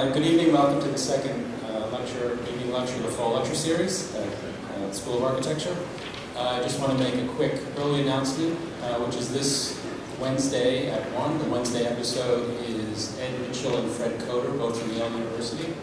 Good evening, welcome to the second uh, lecture, evening lecture of the fall lecture series at uh, School of Architecture. Uh, I just want to make a quick early announcement, uh, which is this Wednesday at 1. The Wednesday episode is Ed Mitchell and Fred Koetter, both from Yale University.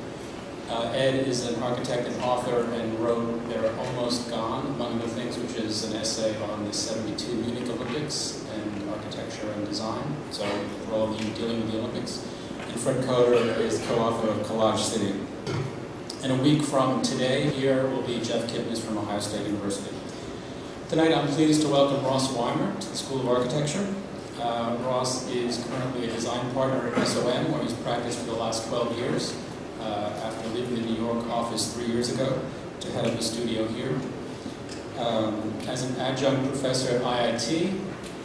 Uh, Ed is an architect and author and wrote They're Almost Gone, among other things, which is an essay on the 72 Munich Olympics and architecture and design. So for all of you dealing with the Olympics. And Fred Koetter is co-author of Collage City. And a week from today, here will be Jeff Kipnis from Ohio State University. Tonight, I'm pleased to welcome Ross Wimer to the School of Architecture. Uh, Ross is currently a design partner at SOM, where he's practiced for the last 12 years, uh, after leaving the New York office three years ago to head up the studio here. Um, as an adjunct professor at IIT,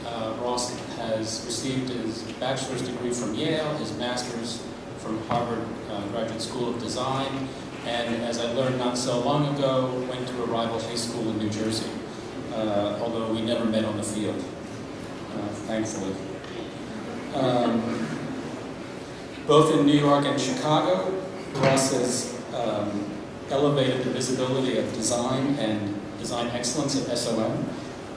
uh, Ross has received his bachelor's degree from Yale, his master's from Harvard uh, Graduate School of Design, and as I learned not so long ago, went to a rival high school in New Jersey, uh, although we never met on the field, uh, thankfully. Um, both in New York and Chicago, Ross has um, elevated the visibility of design and design excellence at SOM,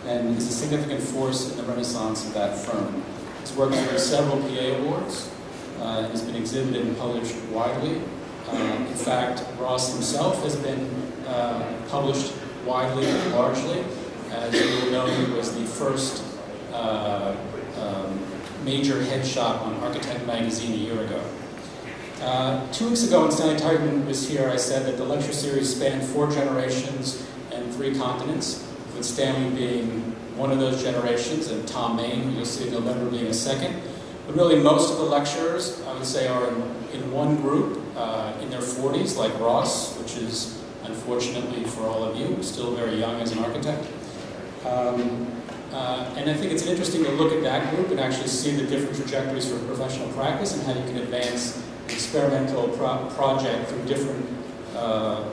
and is a significant force in the renaissance of that firm. His work has won several PA awards, uh, has been exhibited and published widely. Um, in fact, Ross himself has been uh, published widely and largely. As you will know, he was the first uh, um, major headshot on Architect magazine a year ago. Uh, two weeks ago when Stanley Titan was here, I said that the lecture series spanned four generations and three continents with Stanley being one of those generations and Tom who you'll see in November, being a second. But really, most of the lecturers, I would say, are in, in one group, uh, in their 40s, like Ross, which is, unfortunately for all of you, still very young as an architect. Um, uh, and I think it's interesting to look at that group and actually see the different trajectories for professional practice and how you can advance an experimental pro project through different uh,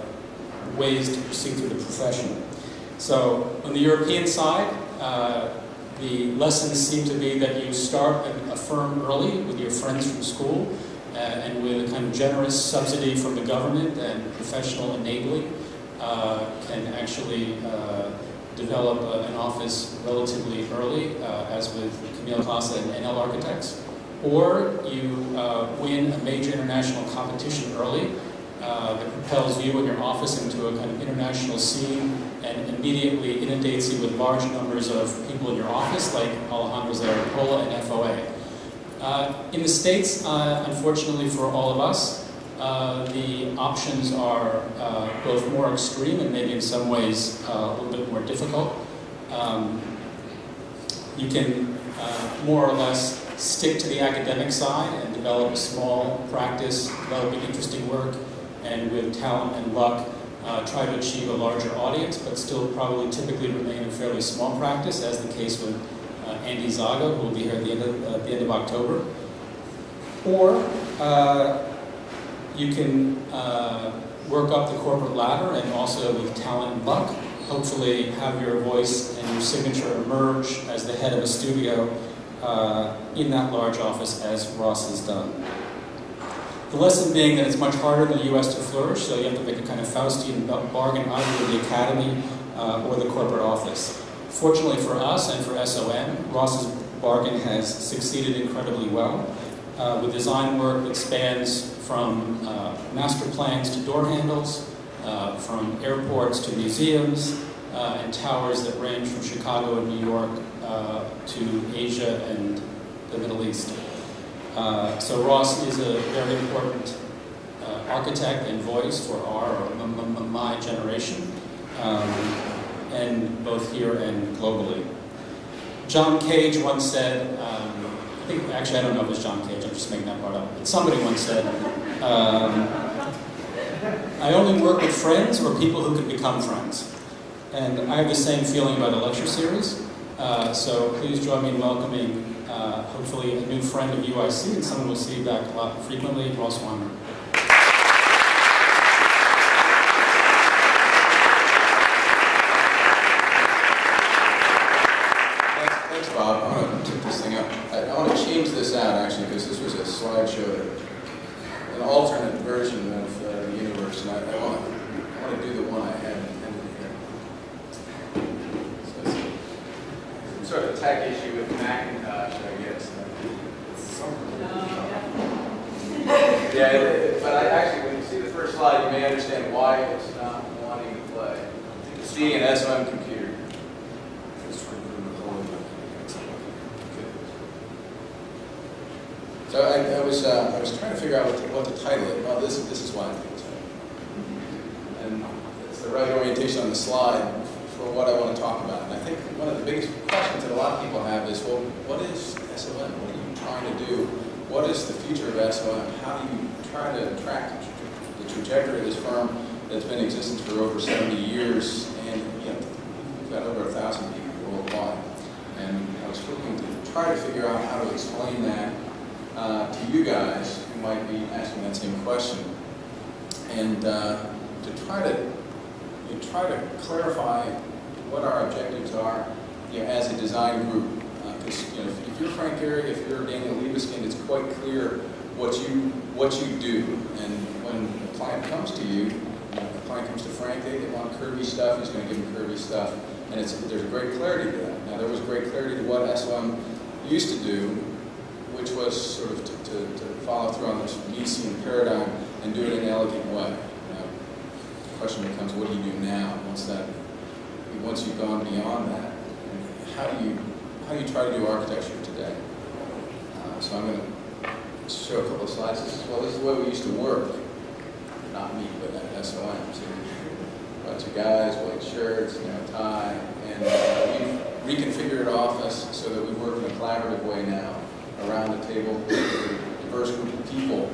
ways to proceed through the profession. So on the European side, uh, the lessons seem to be that you start a, firm early with your friends from school uh, and with a kind of generous subsidy from the government and professional enabling uh, can actually uh, develop a, an office relatively early, uh, as with Kamiel Klaasse and NL Architects. Or you uh, win a major international competition early uh, that propels you and your office into a kind of international scene and immediately inundates you with large numbers of people in your office, like Alejandro Zaera-Polo and FOA. Uh, in the States, uh, unfortunately for all of us, uh, the options are uh, both more extreme and maybe in some ways uh, a little bit more difficult. Um, you can more or less stick to the academic side and develop a small practice, developing interesting work, and with talent and luck, uh, try to achieve a larger audience, but still probably typically remain a fairly small practice, as the case with uh, Andy Zago, who will be here at the end of, uh, the end of October. Or uh, you can uh, work up the corporate ladder and also with talent and luck, hopefully have your voice and your signature emerge as the head of a studio uh, in that large office as Ross has done. The lesson being that it's much harder in the US to flourish, so you have to make a kind of Faustian bargain either with the academy uh, or the corporate office. Fortunately for us and for SOM, Ross's bargain has succeeded incredibly well uh, with design work that spans from uh, master plans to door handles, uh, from airports to museums, uh, and towers that range from Chicago and New York uh, to Asia and the Middle East. Uh, so Ross is a very important uh, architect and voice for our, my generation, um, and both here and globally. John Cage once said, um, I think, actually I don't know if it was John Cage, I'm just making that part up, but somebody once said, um, I only work with friends or people who can become friends. And I have the same feeling about the lecture series, uh, so please join me in welcoming Uh, hopefully a new friend of UIC and someone we'll see back a lot frequently, Wimer. Thanks, Bob. I want to take this thing up. I, I want to change this out, actually, because this was a slideshow that, an alternate version of uh, the universe, and I, I want I want to do the one I had intended here. So it's sort of a tech issue with Macintosh, I guess. Yeah, it- but I actually, when you see the first slide, you may understand why it's not wanting to play. It's being an SOM computer. So I, I was, uh, I was trying to figure out what the, what title is. Well, this, this is why I think it's And it's the right orientation on the slide for what I want to talk about. And I think one of the biggest questions that a lot of people have is, well, what is SOM? What are you trying to do? What is the future of SOM? How do you try to track the, trajectory of this firm that's been in existence for over 70 years? And you know, we've got over a thousand people worldwide. And I was hoping to try to figure out how to explain that uh, to you guys who might be asking that same question, and uh, to try to you try to clarify what our objectives are you know, as a design group. Because you know, if, if you're Frank Gehry, if you're Daniel Libeskind, it's quite clear what you what you do. And when a client comes to you, know, a client comes to Frank, they, they want curvy stuff. He's going to give them curvy stuff, and it's there's great clarity to that. Now there was great clarity to what SOM used to do which was sort of to, to, to follow through on this Miesian paradigm and do it in an elegant way. Now, the question becomes, what do you do now once that, once you've gone beyond that? How do you, how you try to do architecture today? Uh, so I'm going to show a couple of slides. This is, well, this is the way we used to work. Not me, but at SOM. So, a bunch of guys, white shirts, you know, tie, and uh, we've reconfigured office so that we work in a collaborative way now around the table with a diverse group of people.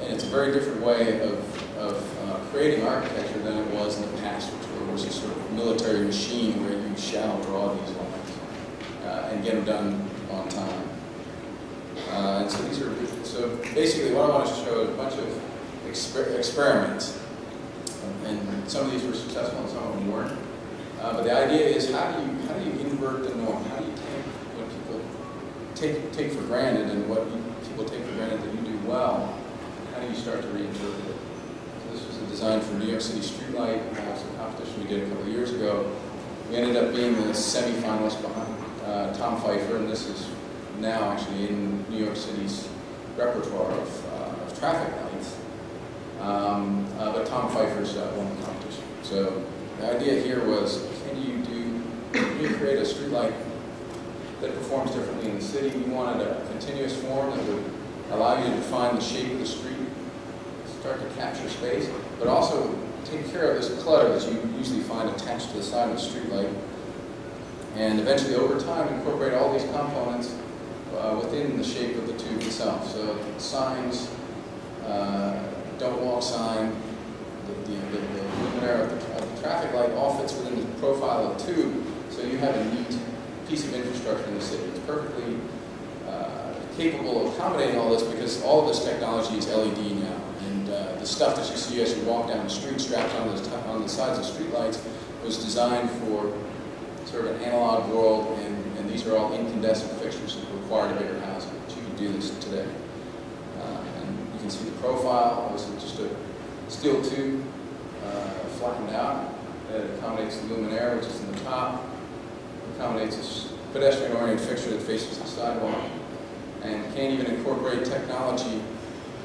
And it's a very different way of, of uh, creating architecture than it was in the past, which was a sort of military machine where you shall draw these lines uh, and get them done on time. Uh, and so these are, so basically what I want to show is a bunch of exper experiments. And some of these were successful and some of them weren't. Uh, but the idea is how do you, how do you invert the norm? How do you take what people take, take for granted and what people take for granted that you do well, how do you start to reinterpret it? So this was a design for New York City Streetlight. It was a competition we did a couple of years ago. We ended up being the semifinalist behind uh, Tom Phifer, and this is now actually in New York City's repertoire of, uh, of traffic lights. Um, uh, but Tom Phifer's uh, won the competition. So the idea here was, can you do, can you create a streetlight that performs differently in the city. We wanted a continuous form that would allow you to define the shape of the street, start to capture space, but also take care of this clutter that you usually find attached to the side of the streetlight. And eventually, over time, incorporate all these components uh, within the shape of the tube itself. So signs, uh, don't walk sign, the, the, the, the luminaire of the, of the traffic light all fits within the profile of the tube, so you have a neat piece of infrastructure in the city. It's perfectly uh, capable of accommodating all this because all of this technology is LED now. And uh, the stuff that you see as you walk down the street strapped on on the sides of streetlights was designed for sort of an analog world, and, and these are all incandescent fixtures that required a bigger housing. But you can do this today. Uh, and you can see the profile. This is just a steel tube uh, flattened out. It accommodates the luminaire, which is in the top accommodates a pedestrian-oriented fixture that faces the sidewalk, and can even incorporate technology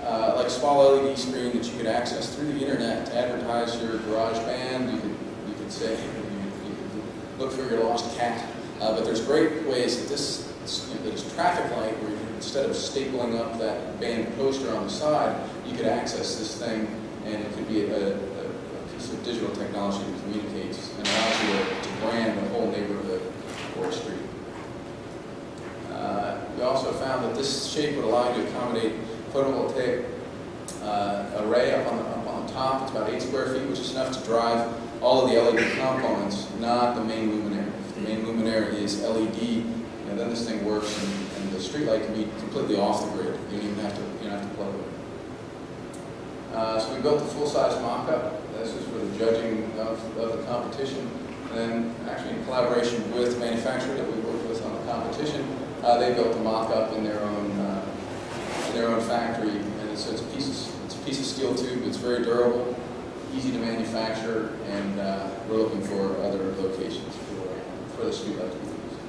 uh, like small LED screen that you could access through the internet to advertise your garage band. You could, you could say, you could, you could look for your lost cat. Uh, but there's great ways that this, you know, this traffic light, where you, instead of stapling up that band poster on the side, you could access this thing, and it could be a, a, a piece of digital technology that communicates and allows you to, to brand the whole neighborhood or street. Uh, we also found that this shape would allow you to accommodate photovoltaic uh, array up on, the, up on the top. It's about 8 square feet, which is enough to drive all of the LED components, not the main luminaire. The main luminaire is LED, and then this thing works, and, and the street light can be completely off the grid. You don't even have to, you don't have to plug it. Uh, so we built a full-size mock-up. This is for the judging of, of the competition. And then, actually, in collaboration with the manufacturer that we worked with on the competition, uh, they built a mock-up in their own uh, in their own factory, and so it's a piece of, it's a piece of steel tube. It's very durable, easy to manufacture, and uh, we're looking for other locations for, for the streetlight to be used.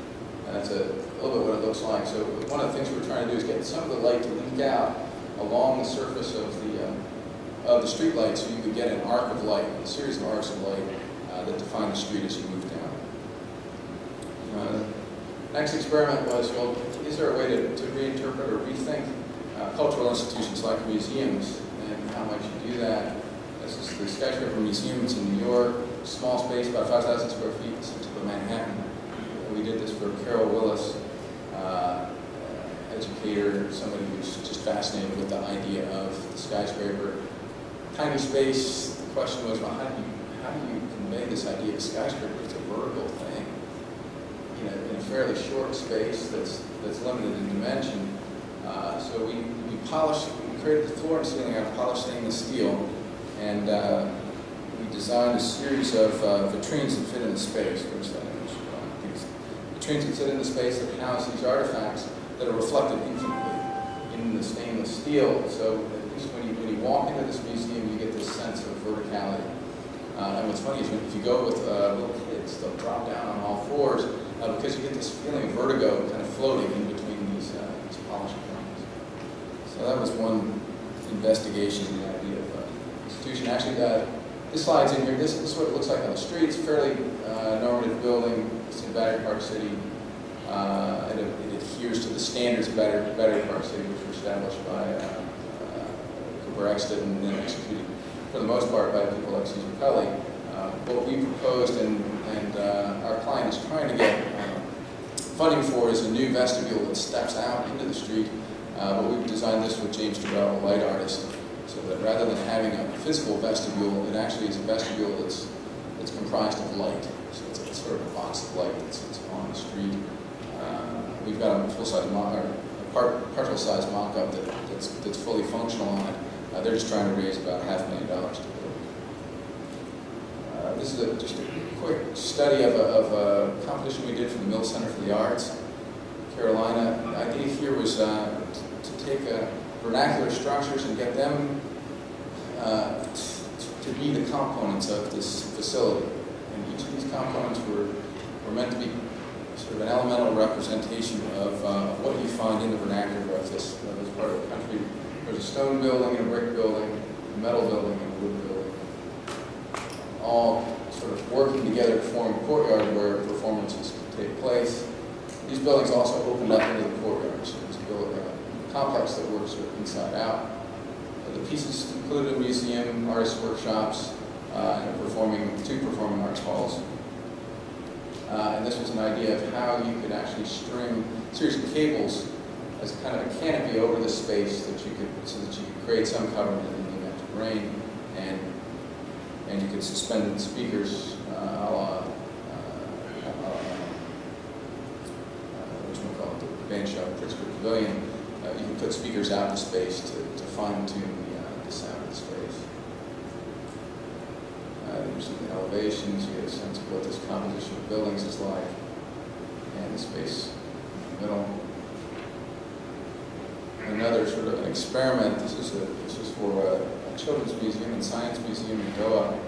And that's a, a little bit what it looks like. So one of the things we're trying to do is get some of the light to leak out along the surface of the um, of the street light so you could get an arc of light, a series of arcs of light uh, that define the street as you move down. Uh, next experiment was, well, is there a way to, to reinterpret or rethink uh, cultural institutions like museums and how might you do that? This is the Skyscraper Museum, it's in New York, small space, about 5,000 square feet, it's in the Manhattan. We did this for Carol Willis, uh, educator, somebody who's just fascinated with the idea of the skyscraper. Tiny space, the question was, well, how do you, how do you convey this idea? Of skyscraper? It's a vertical thing, you know, in a fairly short space that's, that's limited in dimension. Uh, so we, we polished, we created the floor and ceiling. Out of polished stainless steel, and uh, we designed a series of uh, vitrines that fit in the space. Where's that image? These vitrines that fit in the space that house these artifacts that are reflected infinitely in the stainless steel. So at least when you, when you walk into this museum, you get this sense of verticality. Uh, and what's funny is if you go with uh, little kids, they'll drop down on all fours uh, because you get this feeling of vertigo kind of floating in between these, uh, these polished planes. So that was one investigation in the idea of uh, institution. Actually, uh, this slide's in here. This, this is what it looks like on the streets. Fairly normative building. It's in Battery Park City. and it, it, adheres to the standards of Battery, Battery Park City, which were established by Cooper Eckstut and then executed for the most part by people like Cesar Pelli. Uh, what we proposed and, and uh, our client is trying to get uh, funding for is a new vestibule that steps out into the street. Uh, but we've designed this with James Turrell, a light artist, so that rather than having a physical vestibule, it actually is a vestibule that's, that's comprised of light. So it's, a, sort of a box of light that's, that's on the street. Uh, we've got a full-size mock, or a part, partial size mock-up that, that's, that's fully functional on it. Uh, they're just trying to raise about half a million dollars to build. Uh, this is a, just a quick study of a, of a, competition we did for the Mill Center for the Arts, Carolina. The idea here was uh, to take uh, vernacular structures and get them uh, to be the components of this facility. And each of these components were, were meant to be sort of an elemental representation of uh, what you find in the vernacular of this, of this part of the country there's a stone building and a brick building, a metal building and a wood building, all sort of working together to form a courtyard where performances can take place. These buildings also opened up into the courtyard, so complex that works sort of inside out. The pieces included a museum, artist workshops, uh, and performing two performing arts halls. Uh, and this was an idea of how you could actually string a series of cables as kind of a canopy over the space that you could, so that you could create some cover in the event of rain, and and you could suspend the speakers uh, a la, uh, uh, which we call it, the band shell, Pritzker Pavilion. Put speakers out in space to, to fine-tune the, uh, the sound of the space. Uh, there's the elevations, you get a sense of what this composition of buildings is like, and the space in the middle another sort of an experiment. This is, a, this is for a, a children's museum and science museum in Doha.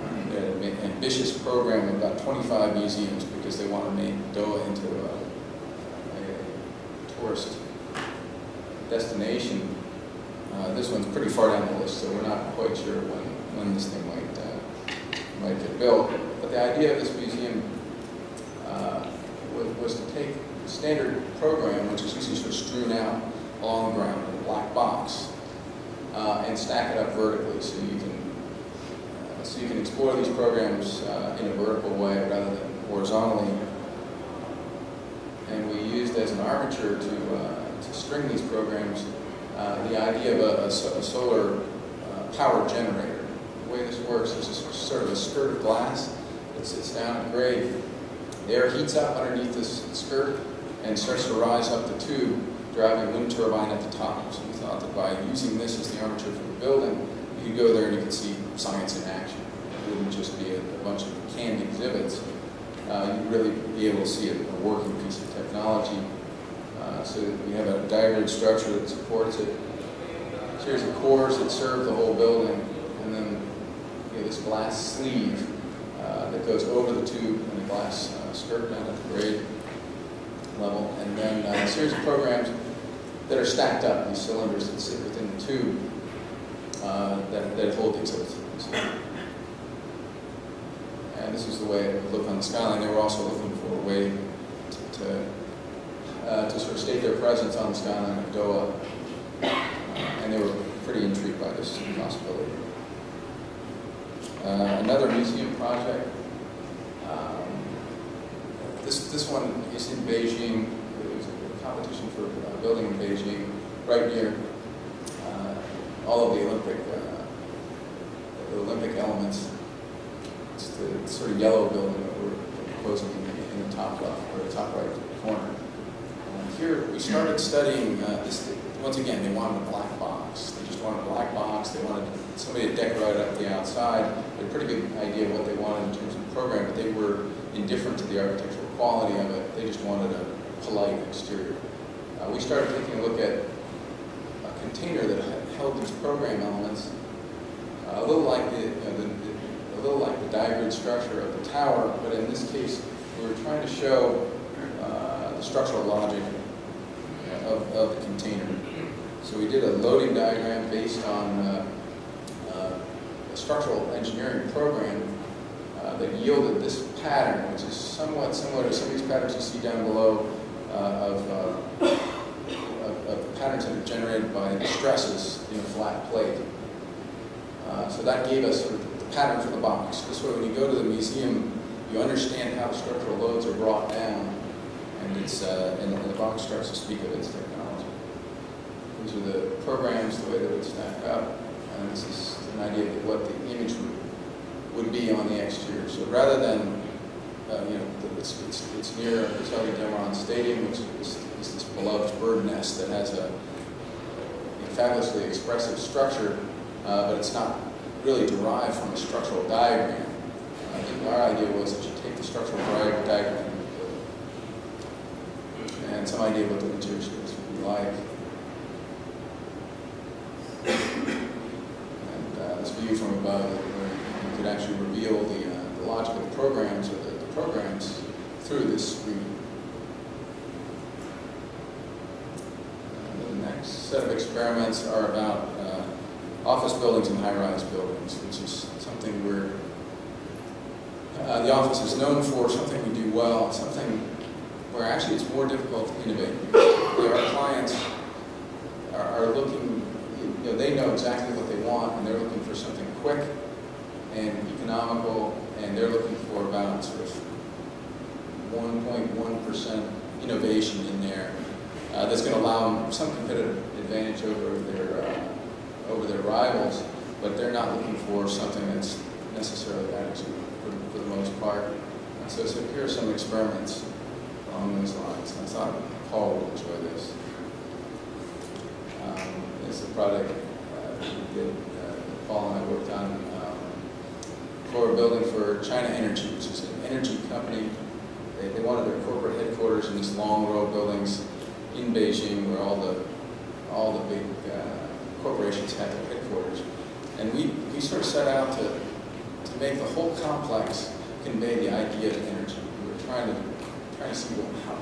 Um, an ambitious program of about 25 museums because they want to make Doha into a, a tourist destination. Uh, this one's pretty far down the list, so we're not quite sure when, when this thing might, uh, might get built. But the idea of this museum uh, was, was to take standard program, which is usually sort of strewn out along the ground in a black box, uh, and stack it up vertically so you can uh, so you can explore these programs uh, in a vertical way rather than horizontally. And we used as an armature to to string these programs uh, the idea of a, a, a solar uh, power generator. The way this works is sort of a skirt of glass that sits down at grade. The air heats up underneath this skirt and starts to rise up the tube, driving a wind turbine at the top. So we thought that by using this as the armature for the building, you could go there and you could see science in action. It wouldn't just be a, a bunch of canned exhibits. Uh, you'd really be able to see a, a working piece of technology. Uh, so we have a diagrid structure that supports it. Series of cores that serve the whole building, and then you know, this glass sleeve uh, that goes over the tube and the glass uh, skirt down at the grade level, and then uh, a series of programs that are stacked up, these cylinders that sit within the tube uh, that, that hold the exhibits. And this is the way it would look on the skyline. They were also looking for a way to, uh, to sort of state their presence on the skyline of Doha. Uh, and they were pretty intrigued by this possibility. Uh, another museum project. Um, this, this one is in Beijing. It was a competition for a building in Beijing, right near uh, all of the Olympic, uh, the Olympic elements. It's the sort of yellow building that we're proposing in the, in the top left, or the top right corner. Here, we started studying uh, this. Once again, they wanted a black box. They just wanted a black box. They wanted somebody to decorate up the outside. They had a pretty good idea of what they wanted in terms of the program, but they were indifferent to the architectural quality of it. They just wanted a polite exterior. Uh, we started taking a look at a container that held these program elements, uh, a little like the, you know, the, the, a little like the diagrid structure of the tower, but in this case, we were trying to show uh, the structural logic of, of the container. So we did a loading diagram based on uh, uh, a structural engineering program uh, that yielded this pattern, which is somewhat similar to some of these patterns you see down below uh, of, uh, of, of, patterns that are generated by stresses in a flat plate. Uh, so that gave us the pattern for the box. This way, when you go to the museum, you understand how structural loads are brought down, and it's and, and the box starts to speak of its technology. These are the programs, the way that would stack up, and this is an idea of what the image would, would be on the exterior. So rather than, uh, you know, it's, it's, it's near Herzog de Meuron Stadium, which is, is, this beloved bird nest that has a, fabulously expressive structure, uh, but it's not really derived from a structural diagram. I think our idea was that you take the structural diagram and some idea what the space be like. And uh, this view from above, you could actually reveal the, uh, the logic of the programs or the, the programs through this screen. And the next set of experiments are about uh, office buildings and high-rise buildings, which is something we're uh, the office is known for something we do well, something where actually it's more difficult to innovate. Where our clients are, are, looking, you know, they know exactly what they want, and they're looking for something quick and economical, and they're looking for about sort of 1.1% innovation in there uh, that's going to allow them some competitive advantage over their uh, over their rivals, but they're not looking for something that's necessarily attitude for, for the most part. So, so here are some experiments along those lines. I thought Paul would enjoy this. Um, it's a product uh, that uh, Paul and I worked on um, for a building for China Energy, which is an energy company. They, they wanted their corporate headquarters in these long row buildings in Beijing where all the all the big uh, corporations had their headquarters. And we, we sort of set out to, to make the whole complex convey the idea of energy. We were trying to trying to see well, how,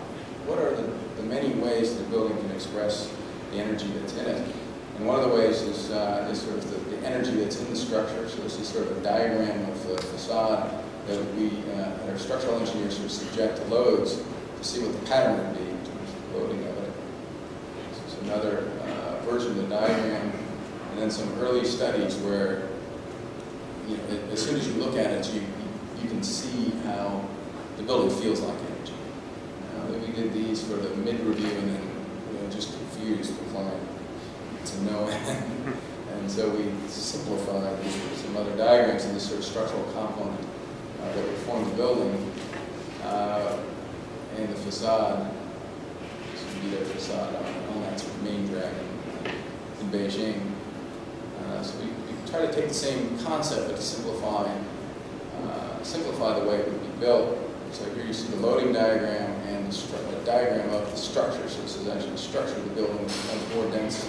what are the, the many ways the building can express the energy that's in it. And one of the ways is, uh, is sort of the, the, energy that's in the structure. So this is sort of a diagram of the facade that we, uh, our structural engineers of subject to loads to see what the pattern would be in terms of loading of it. This is another uh, version of the diagram. And then some early studies where, you know, as soon as you look at it, you, you can see how the building feels like energy. We did these for the mid-review and then just confused the client to no end. and so we simplified some other diagrams in this sort of structural component uh, that would form the building uh, and the facade. This would be their facade on, on that sort of main drag in, in Beijing. Uh, so we, we try to take the same concept but to simplify, uh, simplify the way it would be built. So here you see the loading diagram the diagram of the structure. So this is actually the structure of the building, which becomes more dense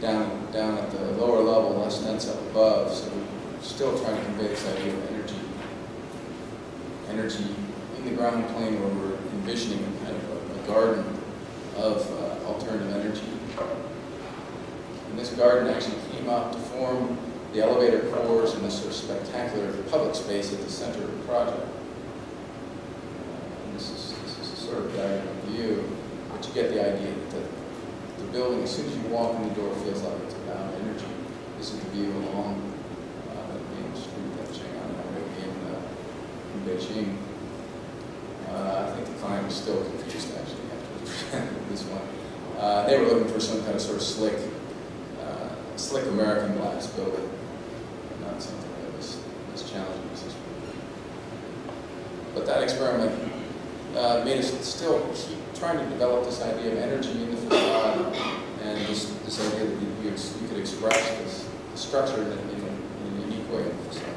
down, down at the lower level, less dense up above. So we're still trying to convey this idea of energy. Energy in the ground plane where we're envisioning a kind of a, a garden of uh, alternative energy. And this garden actually came out to form the elevator cores and this sort of spectacular public space at the center of the project. Uh, and this is, this is a sort of diagram view, but you get the idea that the, building, as soon as you walk in the door, feels like it's about energy. This is the view along uh, the main street that Chang'an Highway in, uh, in Beijing. Uh, I think the client was still confused actually after this one. Uh, they were looking for some kind of sort of slick, uh, slick American glass building, not something that was as challenging as this one. But that experiment uh, made us still keep trying to develop this idea of energy in the facade and this, this idea that you, you, could express this structure in, in, in a unique way in the facade.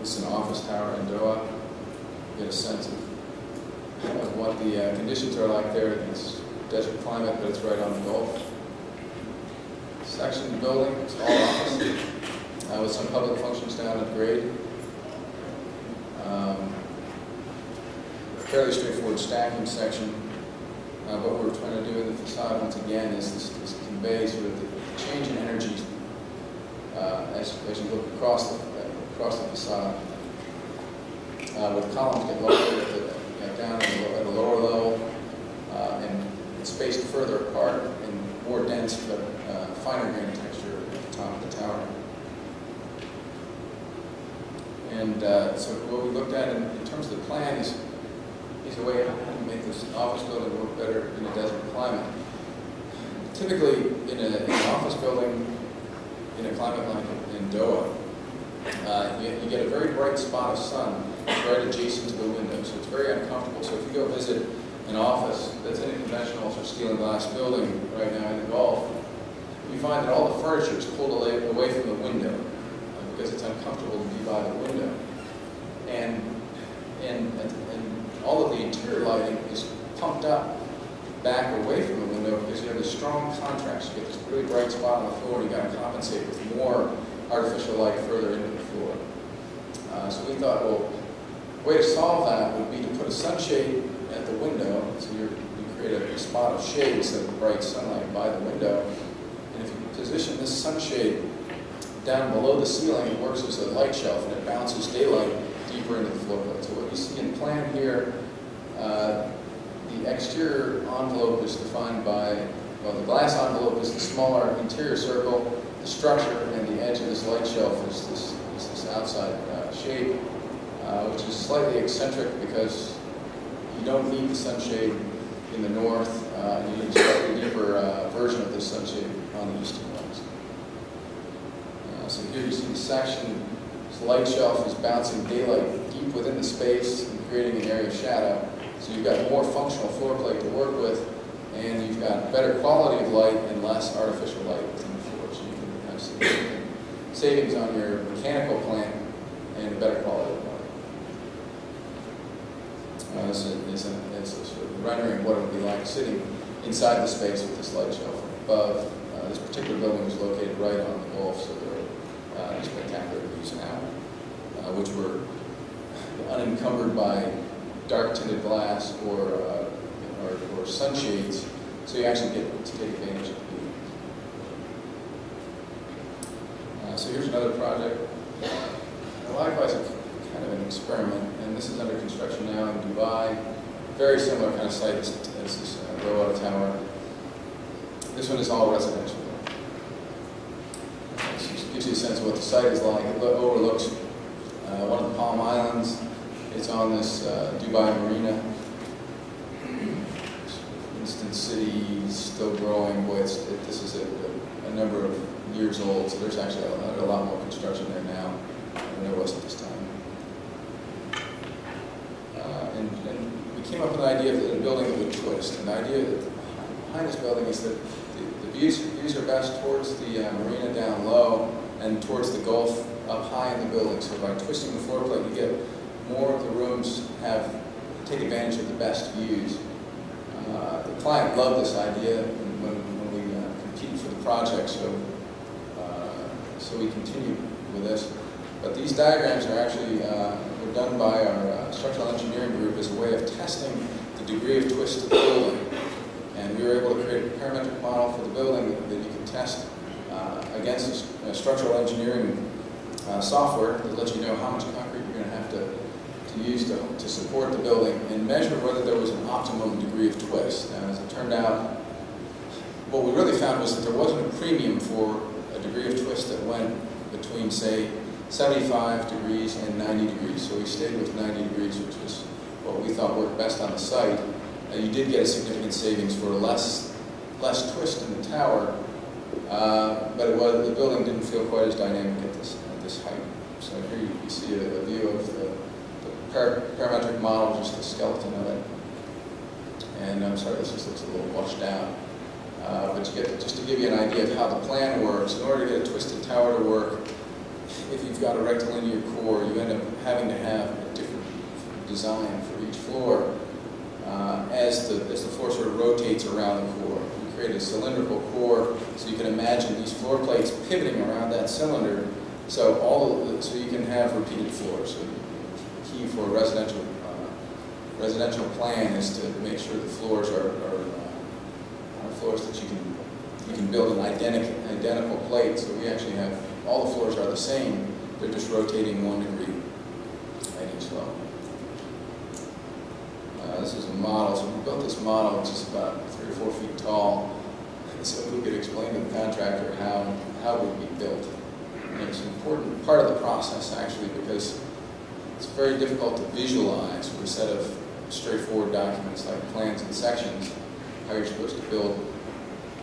This is an office tower in Doha. You get a sense of, of what the uh, conditions are like there. It's desert climate, but it's right on the Gulf. Section of the building, it's all office, uh, with some public functions down at grade. Um, fairly straightforward stacking section. Uh, what we're trying to do in the facade, once again, is this, this convey sort of the change in energy uh, as, as you look across the, across the facade. Uh, with columns get lower at the, down at a lower level, uh, and spaced further apart and more dense but uh, finer grain texture at the top of the tower. And uh, so what we looked at in, in terms of the plan is, is a way how to make this office building work better in a desert climate. Typically, in, a, in an office building, in a climate like in Doha, uh, you, you get a very bright spot of sun right adjacent to the window, so it's very uncomfortable. So if you go visit an office that's in a conventional of steel and glass building right now in the Gulf, you find that all the furniture is pulled away, away from the window uh, because it's uncomfortable to be by the window. And, and all of the interior lighting is pumped up back away from the window because you have this strong contrast. You get this really bright spot on the floor and you got to compensate with more artificial light further into the floor. Uh, so we thought, well, the way to solve that would be to put a sunshade at the window, so you create a, a spot of shade instead of bright sunlight by the window. And if you position this sunshade down below the ceiling, it works as a light shelf and it bounces daylight deeper into the floor plate. So you see in plan here, uh, the exterior envelope is defined by, well, the glass envelope is the smaller interior circle, the structure and the edge of this light shelf is this, is this outside uh, shape, uh, which is slightly eccentric because you don't need the sunshade in the north, uh, you need a slightly deeper uh, version of this sunshade on the eastern wings. Uh, so here you see the section, this light shelf is bouncing daylight within the space and creating an area of shadow. So you've got more functional floor plate to work with, and you've got better quality of light and less artificial light within the floor. So you can have significant savings on your mechanical plant and a better quality of light. Uh, this is, is a, it's a sort of rendering of what it would be like sitting inside the space with this light shelf above. Uh, this particular building was located right on the Gulf, so there are uh, spectacular views now, uh, which were unencumbered by dark tinted glass or, uh, or, or sunshades, so you actually get to take advantage of the view. Uh, so here's another project. Likewise, a kind of an experiment, and this is under construction now in Dubai. Very similar kind of site as, as this uh, Roa Tower. This one is all residential. It gives you a sense of what the site is like. It overlooks uh, one of the Palm Islands. It's on this uh, Dubai marina. Instant City, still growing. Boy, it's, it, this is a, a, number of years old, so there's actually a, a lot more construction there now than there was at this time. Uh, and, and we came up with an idea of a building that would twist. And the idea behind this building is that the, the views, views are best towards the uh, marina down low and towards the Gulf up high in the building. So by twisting the floor plate, you get more of the rooms have take advantage of the best views. Uh, the client loved this idea, and when, we uh, competed for the project, so, uh, so we continued with this. But these diagrams are actually, uh, were done by our uh, structural engineering group as a way of testing the degree of twist of the building. And we were able to create a parametric model for the building that you can test uh, against a structural engineering uh, software that lets you know how much concrete you're going to have to, to use to, to support the building and measure whether there was an optimum degree of twist. Now, as it turned out, what we really found was that there wasn't a premium for a degree of twist that went between, say, 75 degrees and 90 degrees. So we stayed with 90 degrees, which was what we thought worked best on the site. Uh, you did get a significant savings for less, less twist in the tower, uh, but was, the building didn't feel quite as dynamic at this, this height. So here you, see a, a view of the, the par parametric model, just the skeleton of it. And I'm sorry, this just looks a little washed out. Uh, but get, just to give you an idea of how the plan works, in order to get a twisted tower to work, if you've got a rectilinear core, you end up having to have a different design for each floor uh, as, the, as the floor sort of rotates around the core. You create a cylindrical core, so you can imagine these floor plates pivoting around that cylinder, so all the, so you can have repeated floors. So the key for a residential uh, residential plan is to make sure the floors are, are, uh, are floors that you can you can build an identical identical plate. So we actually have all the floors are the same. They're just rotating one degree at each level. Uh, this is a model. So we built this model, which is about three or four feet tall. So we could explain to the contractor how, how it would be built. And it's an important part of the process, actually, because it's very difficult to visualize with a set of straightforward documents like plans and sections, how you're supposed to build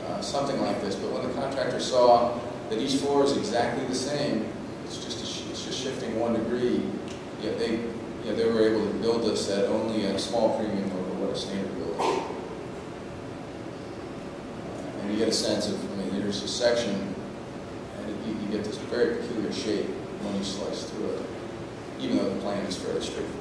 uh, something like this. But when the contractor saw that each floor is exactly the same, it's just, it's just shifting one degree, yet they know, they were able to build this at only a small premium over what a standard building. And you get a sense of, I mean, there's a section, you, you get this very peculiar shape when you slice through it, even though the plan is fairly straightforward.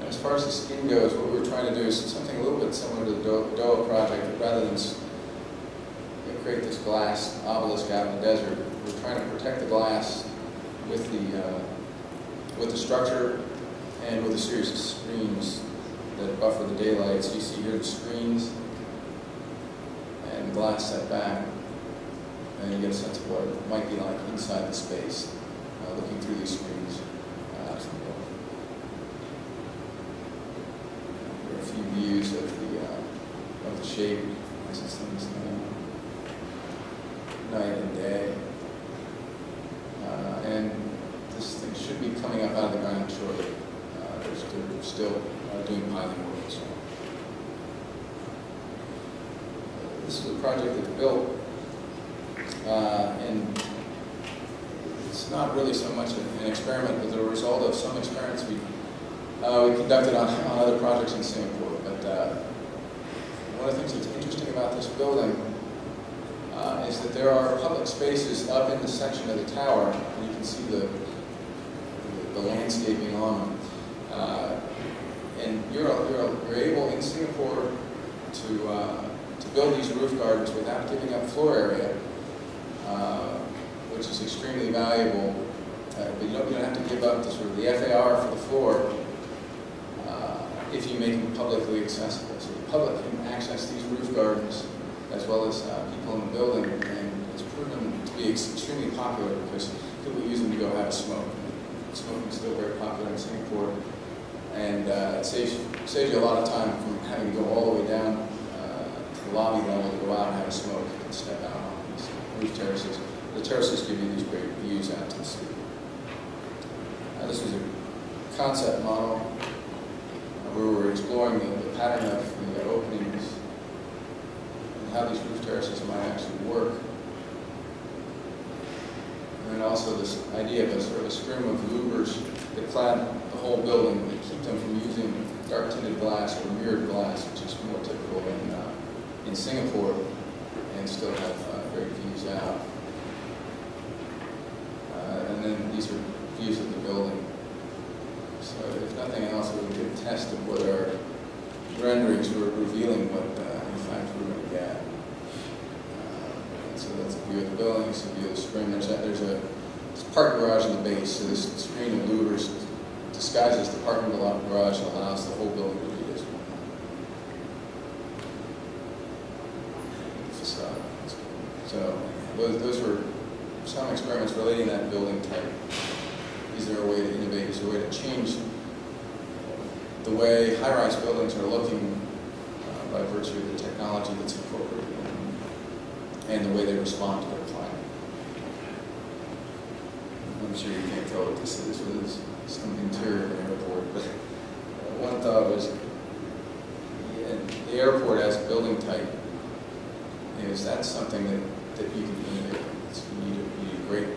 And as far as the skin goes, what we're trying to do is something a little bit similar to the Doha project, but rather than you know, create this glass obelisk out in the desert, we're trying to protect the glass with the uh, with the structure and with a series of screens that buffer the daylight. So you see here the screens and glass set back, and you get a sense of what it might be like inside the space, uh, looking through these screens. Uh, there are a few views of the uh, of the shape as these things night and day. Uh, and this thing should be coming up out of the ground shortly. Uh, they're, they're still uh, doing piling work. So. This is a project that's built, uh, and it's not really so much an experiment, but the result of some experiments we, uh, we conducted on, on other projects in Singapore. But uh, one of the things that's interesting about this building uh, is that there are public spaces up in the section of the tower, and you can see the, the, the landscaping on them. Uh, and you're, you're, you're able in Singapore to, uh, to build these roof gardens without giving up floor area, uh, which is extremely valuable. Uh, but you don't, you don't have to give up the, sort of the FAR for the floor uh, if you make them publicly accessible. So the public can access these roof gardens as well as uh, people in the building, and it's proven to be extremely popular because people use them to go have a smoke. Smoking is still very popular in Singapore, and uh, it saves, saves you a lot of time from having to go all the way down uh, to the lobby level to go out and have a smoke and step out on these roof terraces. The terraces give you these great views out to the sea. This was a concept model where we were exploring the, the pattern of the openings and how these roof terraces might actually work. And then also this idea of a sort of a scrim of louvers that clad the whole building that keep them from using dark tinted glass or mirrored glass, which is more typical in, uh, in Singapore, and still have uh, great views out. Uh, and then these are views of the building. So if nothing else, we could test of whether renderings were revealing what, uh, in fact, we're going to get. Uh, and so that's a view of the building, it's a view of the screen. There's a, there's a a parking garage in the base, so this screen of louvers disguises the parking garage and allows the whole building to be as one. So those, those were some experiments relating that building type. Is there a way to innovate? Is there a way to change the way high-rise buildings are looking uh, by virtue of the technology that's incorporated and the way they respond to their climate? I'm sure you can't tell what this is, but it's some interior of an airport. But uh, one thought was, yeah, the airport as a building type, is that something that, that you can innovate? You, need a, you need a great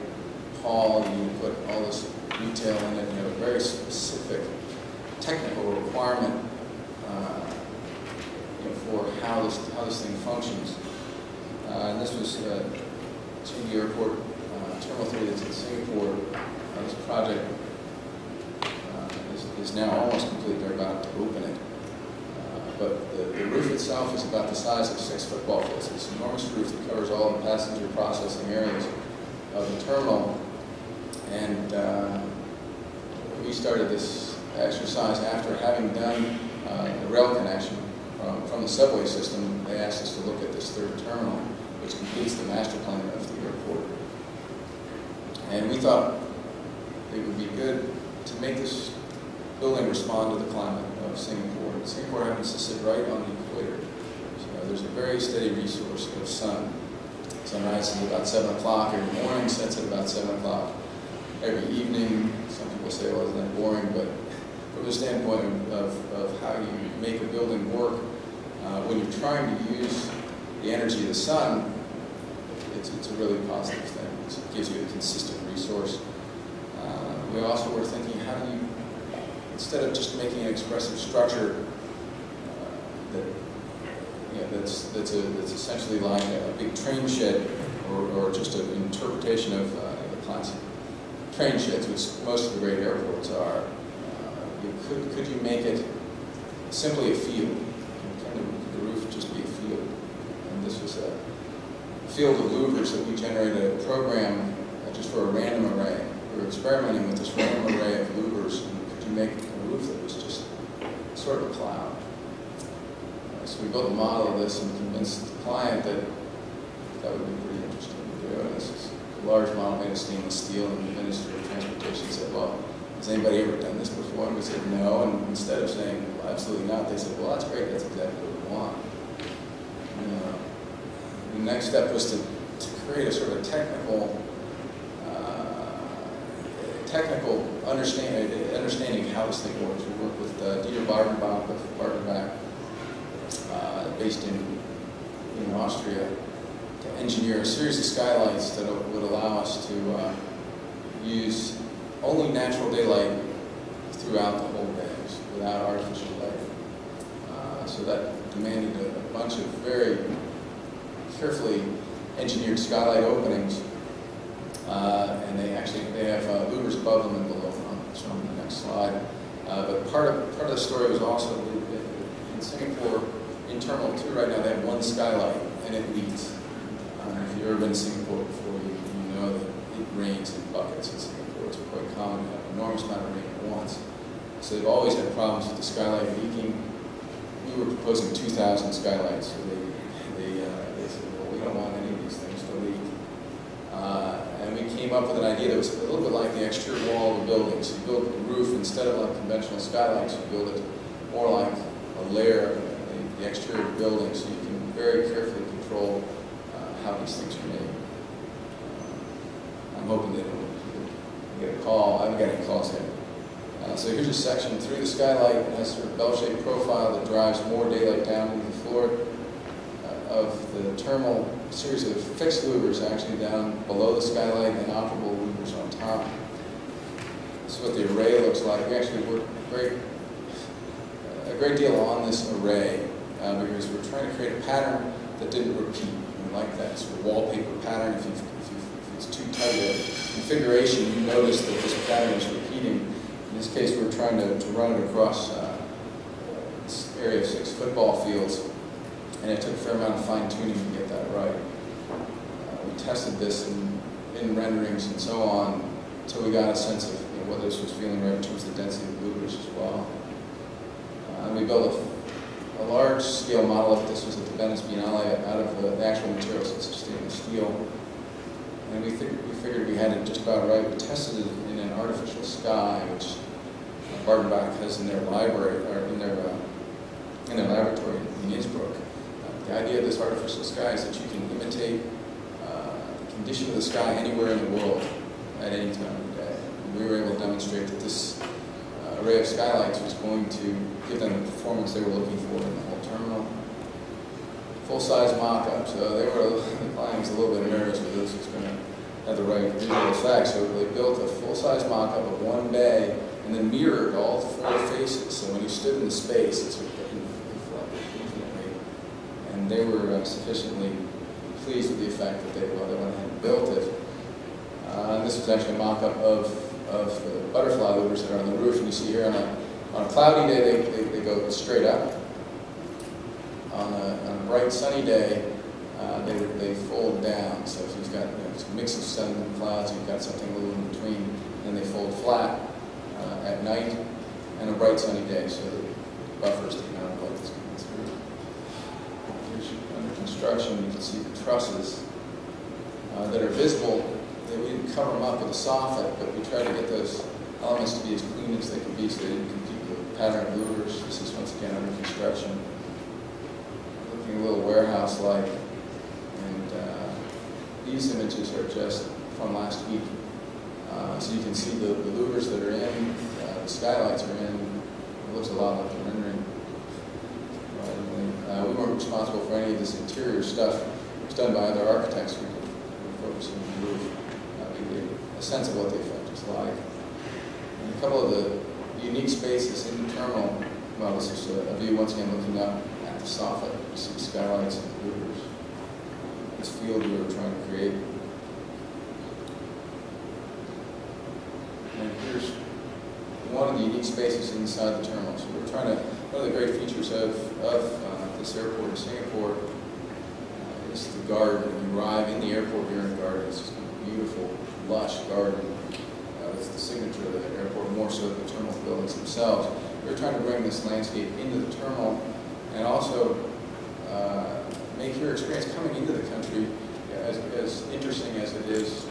hall, you put all this retail in it, you have a very specific technical requirement uh, you know, for how this, how this thing functions. Uh, and this was uh, Changi Airport uh, Terminal 3 that's in Singapore. Uh, this project uh, is, is now almost complete. They're about to open it. Uh, but the, the roof itself is about the size of six football fields. It's an enormous roof that covers all the passenger processing areas of the terminal. And uh, we started this exercise after having done uh, the rail connection from, from the subway system. They asked us to look at this third terminal, which completes the master plan of the airport. And we thought it would be good to make this building respond to the climate of Singapore. Singapore happens to sit right on the equator. So there's a very steady resource of sun. Sunrise is about 7 o'clock every morning, sets at about 7 o'clock every evening. Some people say, well, isn't that boring? But from the standpoint of, of how you make a building work, uh, when you're trying to use the energy of the sun, it's, it's a really positive thing. It gives you a consistent resource. Uh, we also were thinking, how do you, instead of just making an expressive structure uh, that, that's, that's, a, that's essentially like a big train shed or, or just an interpretation of uh, train sheds, which most of the great airports are, uh, you could, could you make it simply a field? Can the, the roof just be a field? And this was a field of louvers that we generated a program uh, just for a random array. We were experimenting with this random array of louvers, could you make a roof that was just sort of a cloud? Uh, so we built a model of this and convinced the client that that would be pretty interesting to do. And this is a large model made of stainless steel, and the Ministry of Transportation said, well, has anybody ever done this before? And we said, no. And instead of saying, well, absolutely not, they said, well, that's great. That's exactly what we want. And, uh, the next step was to, to create a sort of technical, uh, technical understanding, understanding of how this thing works. We worked with uh, Dieter Bartenbach, Bartenbach uh, based in, in Austria, to engineer a series of skylights that would allow us to uh, use only natural daylight throughout the whole day, without artificial light. Uh, so that demanded a, a bunch of very carefully engineered skylight openings, uh, and they actually they have uh, louvers above them and below them. I'll show them the next slide. Uh, but part of part of the story was also in Singapore, in Terminal 2 right now, they have one skylight, and it leaks. Uh, if you've ever been to Singapore before, you, you know that it rains in buckets in Singapore. It's quite common to have an enormous amount of rain at once. So they've always had problems with the skylight leaking. We were proposing 2,000 skylights, so they, they, uh, they said, well, we don't want any of these things to leak. Uh, and we came up with an idea that was a little bit like the exterior wall of a building. So you build the roof, instead of like conventional skylights, you build it more like a layer of the, exterior building, so you can very carefully control things are made. Uh, I'm hoping they don't get a call. I haven't got any calls yet. Uh, so here's a section through the skylight. It has sort of bell-shaped profile that drives more daylight down to the floor uh, of the terminal series of fixed louvers actually down below the skylight and operable louvers on top. This is what the array looks like. We actually worked very, a great deal on this array uh, because we're trying to create a pattern that didn't repeat. Like that sort of wallpaper pattern. If, if, if it's too tight a configuration, you notice that this pattern is repeating. In this case, we're trying to, to run it across uh, area of six football fields, and it took a fair amount of fine tuning to get that right. Uh, we tested this in, in renderings and so on until we got a sense of you know, whether this was feeling right in terms of the density of the louvers as well. Uh, and we built a, a large scale model of this was at the Venice Biennale out of the, actual materials, it's stainless steel. And we, we figured we had it just about right. We tested it in an artificial sky, which Bartenbach has in their library, or in their, uh, in their laboratory in Innsbruck. Uh, the idea of this artificial sky is that you can imitate uh, the condition of the sky anywhere in the world at any time of the day. And we were able to demonstrate that this array of skylights was going to give them the performance they were looking for in the whole terminal. Full-size mock-up, so they were, the client was a little bit nervous with this was going to have the right visual effects, so they built a full-size mock-up of one bay and then mirrored all four faces. So when you stood in the space, it's infinitely. And they were uh, sufficiently pleased with the effect that they, well, they went ahead and built it. Uh, this was actually a mock-up of, of the butterfly louvers that are on the roof. And you see here on a, on a cloudy day, they, they, they go straight up. On a, on a bright sunny day, uh, they, they fold down. So if you've got you know, a mix of sun and clouds, you've got something a little in between, and they fold flat uh, at night and a bright sunny day, so the buffers amount of light that's coming through. Here's under construction, you can see the trusses uh, that are visible. We didn't cover them up with a soffit, but we tried to get those elements to be as clean as they could be so they didn't compete with pattern louvers. This is once again under construction. Looking a little warehouse-like. And uh, these images are just from last week. Uh, so you can see the, the louvers that are in, uh, the skylights are in. It looks a lot like the rendering. Uh, we weren't responsible for any of this interior stuff. It was done by other architects who were focusing on the roof, sense of what the effect is like. And a couple of the unique spaces in the terminal, well, this is a, view once again looking up at the soffit. You skylights and louvers. This field we were trying to create And here's one of the unique spaces inside the terminal. So we're trying to, one of the great features of, of uh, this airport in Singapore uh, is the garden. When You arrive in the airport here in the garden. Beautiful, lush garden. Uh, it's the signature of the airport, more so than the terminal buildings themselves. We're trying to bring this landscape into the terminal and also uh, make your experience coming into the country as, as interesting as it is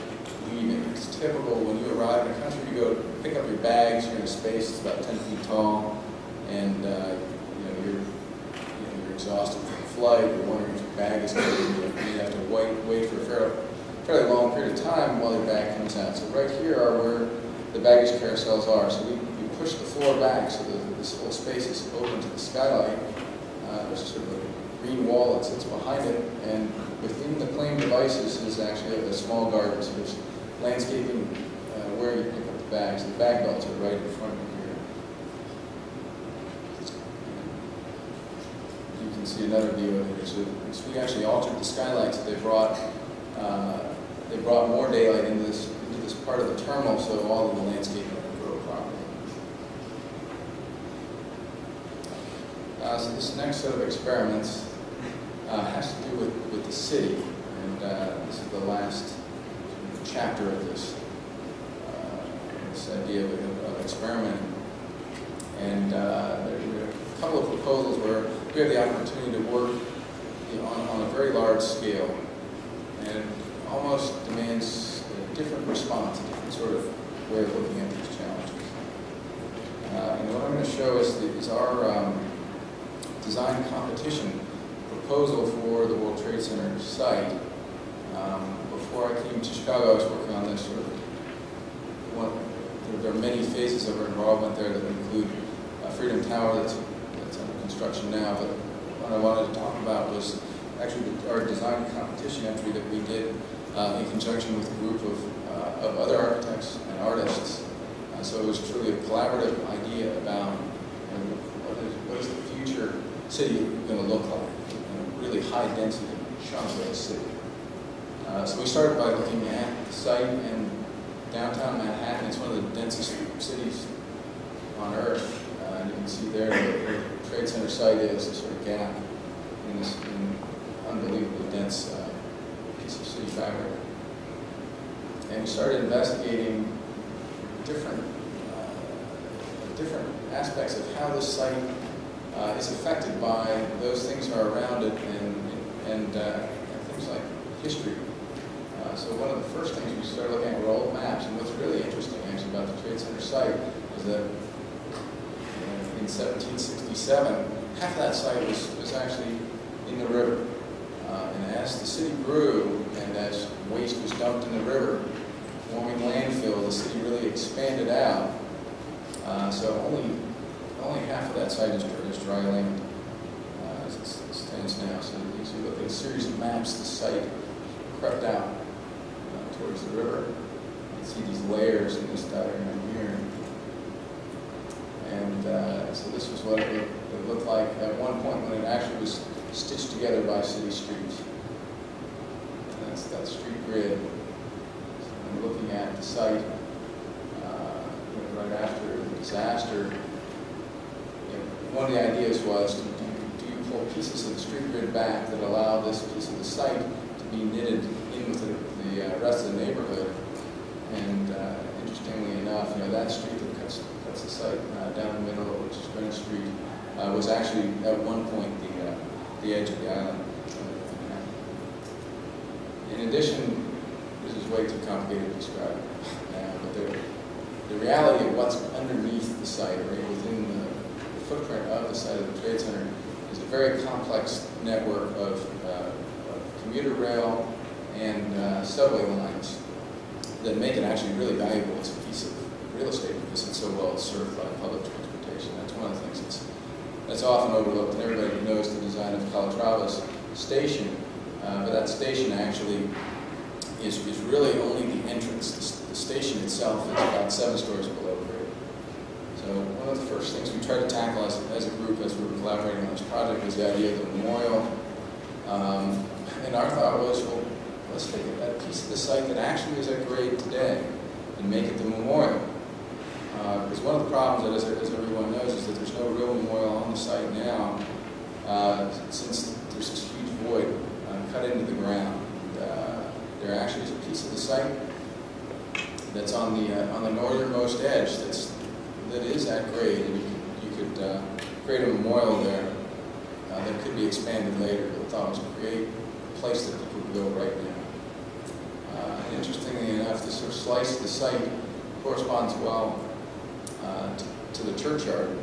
leaving. It's typical when you arrive in a country, you go pick up your bags, you're in a space that's about 10 feet tall, and uh, you know, you're, you know, you're exhausted from the flight, you're wondering if your bag is coming, you have to wait, wait for a fairly, fairly long period of time while your bag comes out. So right here are where the baggage carousels are. So we, we push the floor back so that this whole space is open to the skylight. Uh, there's sort of a green wall that sits behind it, and within the claim devices is actually a, small garden. So there's landscaping uh, where you pick up the bags. The bag belts are right in front of you here. You can see another view of it. So, so we actually altered the skylights. They brought uh, they brought more daylight into this into this part of the terminal, so all of the landscape would grow properly. Uh, so this next set of experiments uh, has to do with, with the city, and uh, this is the last chapter of this, uh, this idea of, of experimenting. And uh, there are a couple of proposals where we have the opportunity to work you know, on, on a very large scale, and almost demands a different response, a different sort of way of looking at these challenges. Uh, and what I'm going to show is, the, is our um, design competition proposal for the World Trade Center site. Um, before I came to Chicago, I was working on this sort of one, there, are many phases of our involvement there that include Freedom Tower that's, that's under construction now, but what I wanted to talk about was actually our design competition entry that we did uh, in conjunction with a group of, uh, of other architects and artists. Uh, so it was truly a collaborative idea about you know, what, is, what is the future city going to look like, you know, really high density of city. Uh, so we started by looking at the site in downtown Manhattan. It's one of the densest cities on earth. Uh, and you can see there the, the Trade Center site is, the sort of gap in this in unbelievably dense fabric. And started investigating different, uh, different aspects of how this site uh, is affected by those things that are around it and, and, uh, and things like history. Uh, so one of the first things we started looking at were old maps, and what's really interesting actually about the Trade Center site is that in 1767, half that site was, was actually in the river. Uh, and as the city grew and as waste was dumped in the river, forming landfill, the city really expanded out. Uh, so only only half of that site is, is dry land uh, as it stands now. So as you look at a series of maps, the site crept out uh, towards the river. You can see these layers in this diagram here. And uh, so this was what it, it, looked like at one point when it actually was stitched together by city streets. And that's that street grid. So I'm looking at the site uh, right after the disaster. You know, one of the ideas was to do, do you pull pieces of the street grid back that allow this piece of the site to be knitted in with the, the uh, rest of the neighborhood. And uh, interestingly enough, you know, that street that cuts that's the site uh, down the middle, which is Greenwich Street, uh, was actually at one point the, uh, the edge of the island. In addition, this is way too complicated to describe but the, the reality of what's underneath the site, right within the, the footprint of the site of the Trade Center, is a very complex network of, uh, of commuter rail and uh, subway lines that make it actually really valuable as a piece of real estate because it's so well served by public transportation. That's one of the things that's, that's often overlooked, and everybody knows the design of Calatrava's station, uh, but that station actually is, is really only the entrance. The, the station itself is about seven stories below grade. So one of the first things we tried to tackle as, as a group as we were collaborating on this project was the idea of the memorial. Um, and our thought was, well, let's take that piece of the site that actually is at grade today and make it the memorial. Uh, because one of the problems, that, as, as, everyone knows, is that there's no real memorial on the site now, uh, since there's this huge void uh, cut into the ground. Uh, there actually is a piece of the site that's on the uh, on the northernmost edge that's that is at grade, and you could, you could uh, create a memorial there that could be expanded later. But the thought was to create a place that people could go right now. interestingly enough, this sort of slice of the site corresponds well uh, to, to, the churchyard.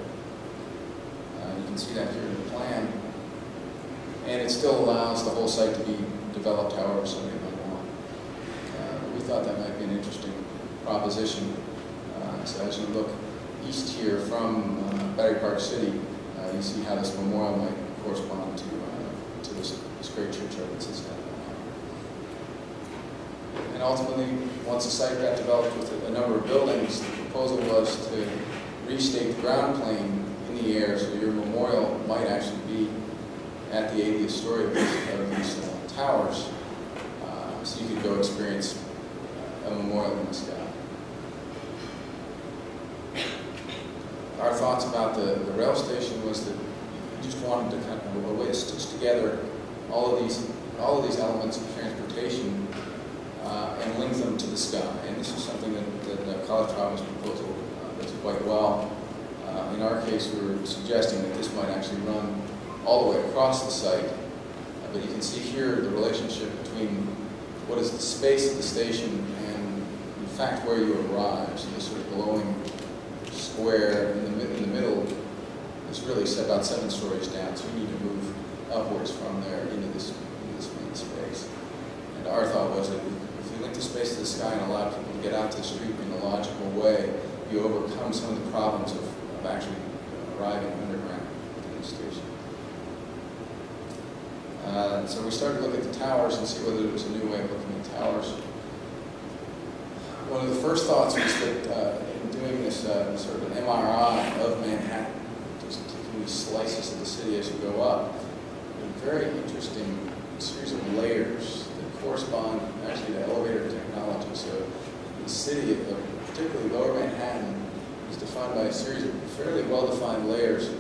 Uh, you can see that here in the plan. And it still allows the whole site to be developed however somebody might want. Uh, we thought that might be an interesting proposition. Uh, so as you look east here from uh, Battery Park City, you see how this memorial might correspond to, to this, this great churchyard that sits down and ultimately, once the site got developed with a, number of buildings, proposal was to restate the ground plane in the air so your memorial might actually be at the 80th story of these uh, towers, uh, so you could go experience a memorial in the sky. Our thoughts about the, the rail station was that we just wanted to kind of a way to stitch together all of these all of these elements of transportation uh, and link them to the sky. And this is something that uh, proposal uh, quite well. Uh, in our case, we were suggesting that this might actually run all the way across the site. Uh, but you can see here the relationship between what is the space of the station and, in fact, where you arrive. So this sort of glowing square in the, in the middle is really set about seven stories down, so you need to move upwards from there into this, into this main space. And our thought was that if you link the space to the sky and allow people get out to the street in a logical way, you overcome some of the problems of, of actually arriving underground at the station. Uh, so we started to look at the towers and see whether there was a new way of looking at towers. One of the first thoughts was that uh, in doing this uh, sort of an MRI of Manhattan, just taking these slices of the city as you go up, a very interesting series of layers that correspond actually to elevator technology. So the city, of, particularly lower Manhattan, is defined by a series of fairly well-defined layers uh,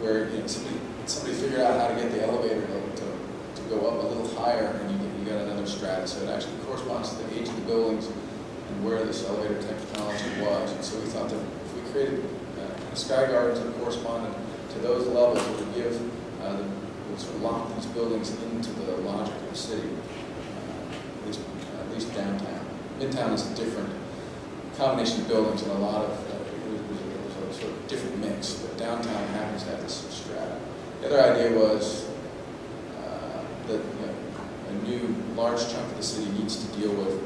where, you know, somebody, somebody figured out how to get the elevator to, to, to go up a little higher, and you, you got another strata. So it actually corresponds to the age of the buildings and where this elevator technology was. And so we thought that if we created uh, sky gardens that corresponded to those levels, it would give, uh, the, sort of lock these buildings into the logic of the city, uh, at least, at least downtown. Midtown is a different combination of buildings and a lot of, uh, it was, it was a sort of different mix, but downtown happens to have this strata. The other idea was uh, that you know, a new large chunk of the city needs to deal with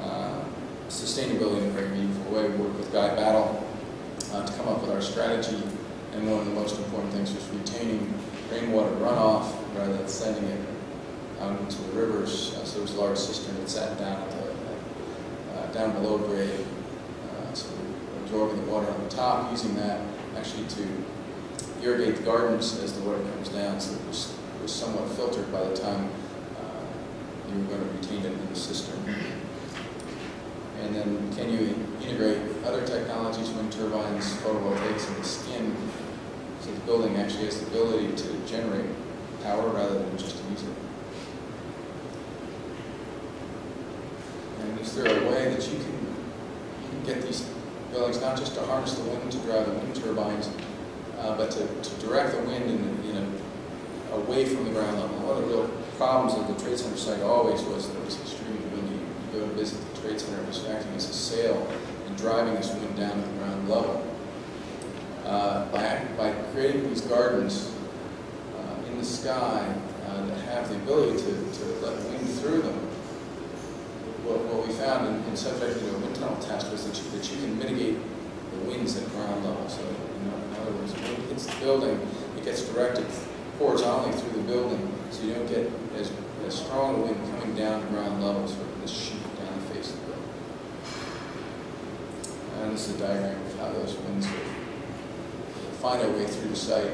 uh, sustainability in a very meaningful way. We worked with Guy Battle uh, to come up with our strategy, and one of the most important things was retaining rainwater runoff rather than sending it out into the rivers. Uh, so there was a large cistern that sat down down below grade. Uh, so absorbing the water on the top, using that actually to irrigate the gardens as the water comes down. So it was, it was somewhat filtered by the time uh, you were going to retain it in the cistern. And then can you integrate other technologies, wind turbines, photovoltaics in the skin, so the building actually has the ability to generate power rather than just use it? And is there a way that you can, you can get these buildings not just to harness the wind to drive the wind turbines, uh, but to, to direct the wind in, a, away from the ground level? One of the real problems of the Trade Center site always was that it was extremely windy. You go to visit the Trade Center, it was acting as a sail and driving this wind down to the ground level. Uh, by, by creating these gardens uh, in the sky uh, that have the ability to, to let wind through them, what, what we found in, in subject to a wind tunnel test was that you, that you can mitigate the winds at ground level. So, you know, in other words, when it hits the building, it gets directed horizontally through the building, so you don't get as, as strong a wind coming down to ground level, sort of this sheet down the face of the building. And this is a diagram of how those winds would uh, find their way through the site.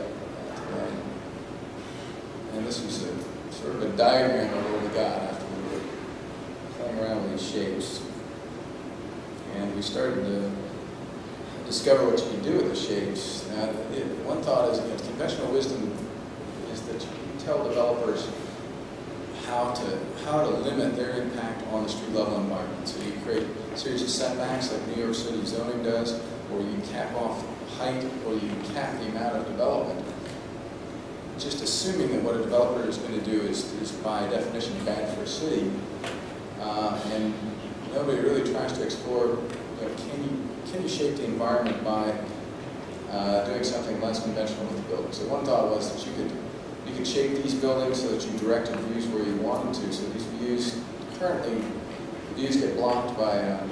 And, this was a sort of a diagram of what we got around these shapes. And we started to discover what you can do with the shapes. Now, it, one thought is, you know, conventional wisdom is that you can tell developers how to how to limit their impact on the street level environment. So you create a series of setbacks like New York City zoning does, or you cap off height, or you cap the amount of development. Just assuming that what a developer is going to do is, is by definition bad for a city, and nobody really tries to explore, you know, can you can you shape the environment by uh, doing something less conventional with the building? So one thought was that you could you could shape these buildings so that you directed views where you wanted to. So these views currently views get blocked by um,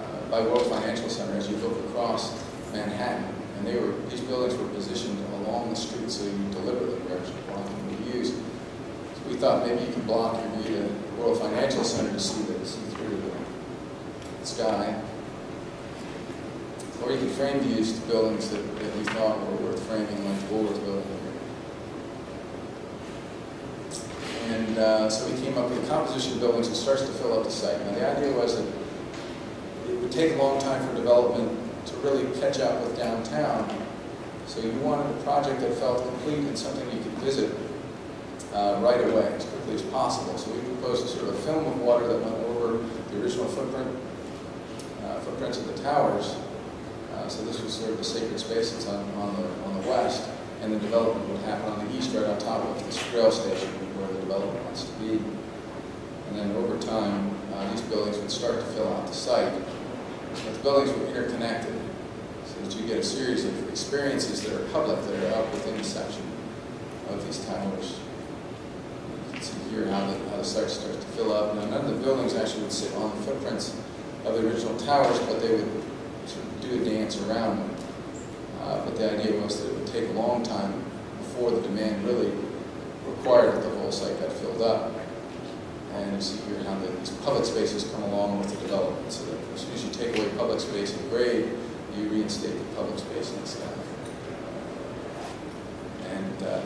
uh, by World Financial Center as you look across Manhattan, and they were these buildings were positioned along the street, so you deliberately were actually blocking the views. So we thought maybe you could block your view to World Financial Center to see the through the sky. Or you could frame views to buildings that, that we thought were worth framing, like the Woolworth building. And uh, so we came up with a composition of buildings that starts to fill up the site. Now the idea was that it would take a long time for development to really catch up with downtown. So you wanted a project that felt complete and something you could visit uh, right away, as quickly as possible. So we proposed a sort of a film of water that went over the original footprint, uh, footprints of the towers. Uh, so this was sort of the sacred spaces on, on, the, on the west, and the development would happen on the east right on top of this rail station where the development wants to be. And then over time, uh, these buildings would start to fill out the site. But the buildings were interconnected, so that you get a series of experiences that are public, that are up within the section of these towers. See here how the, how the site starts to fill up. Now, none of the buildings actually would sit on the footprints of the original towers, but they would sort of do a dance around them. Uh, but the idea was that it would take a long time before the demand really required that the whole site got filled up. And you see here how the, these public spaces come along with the development, so that as soon as you take away public space and grade, you reinstate the public space in the sky.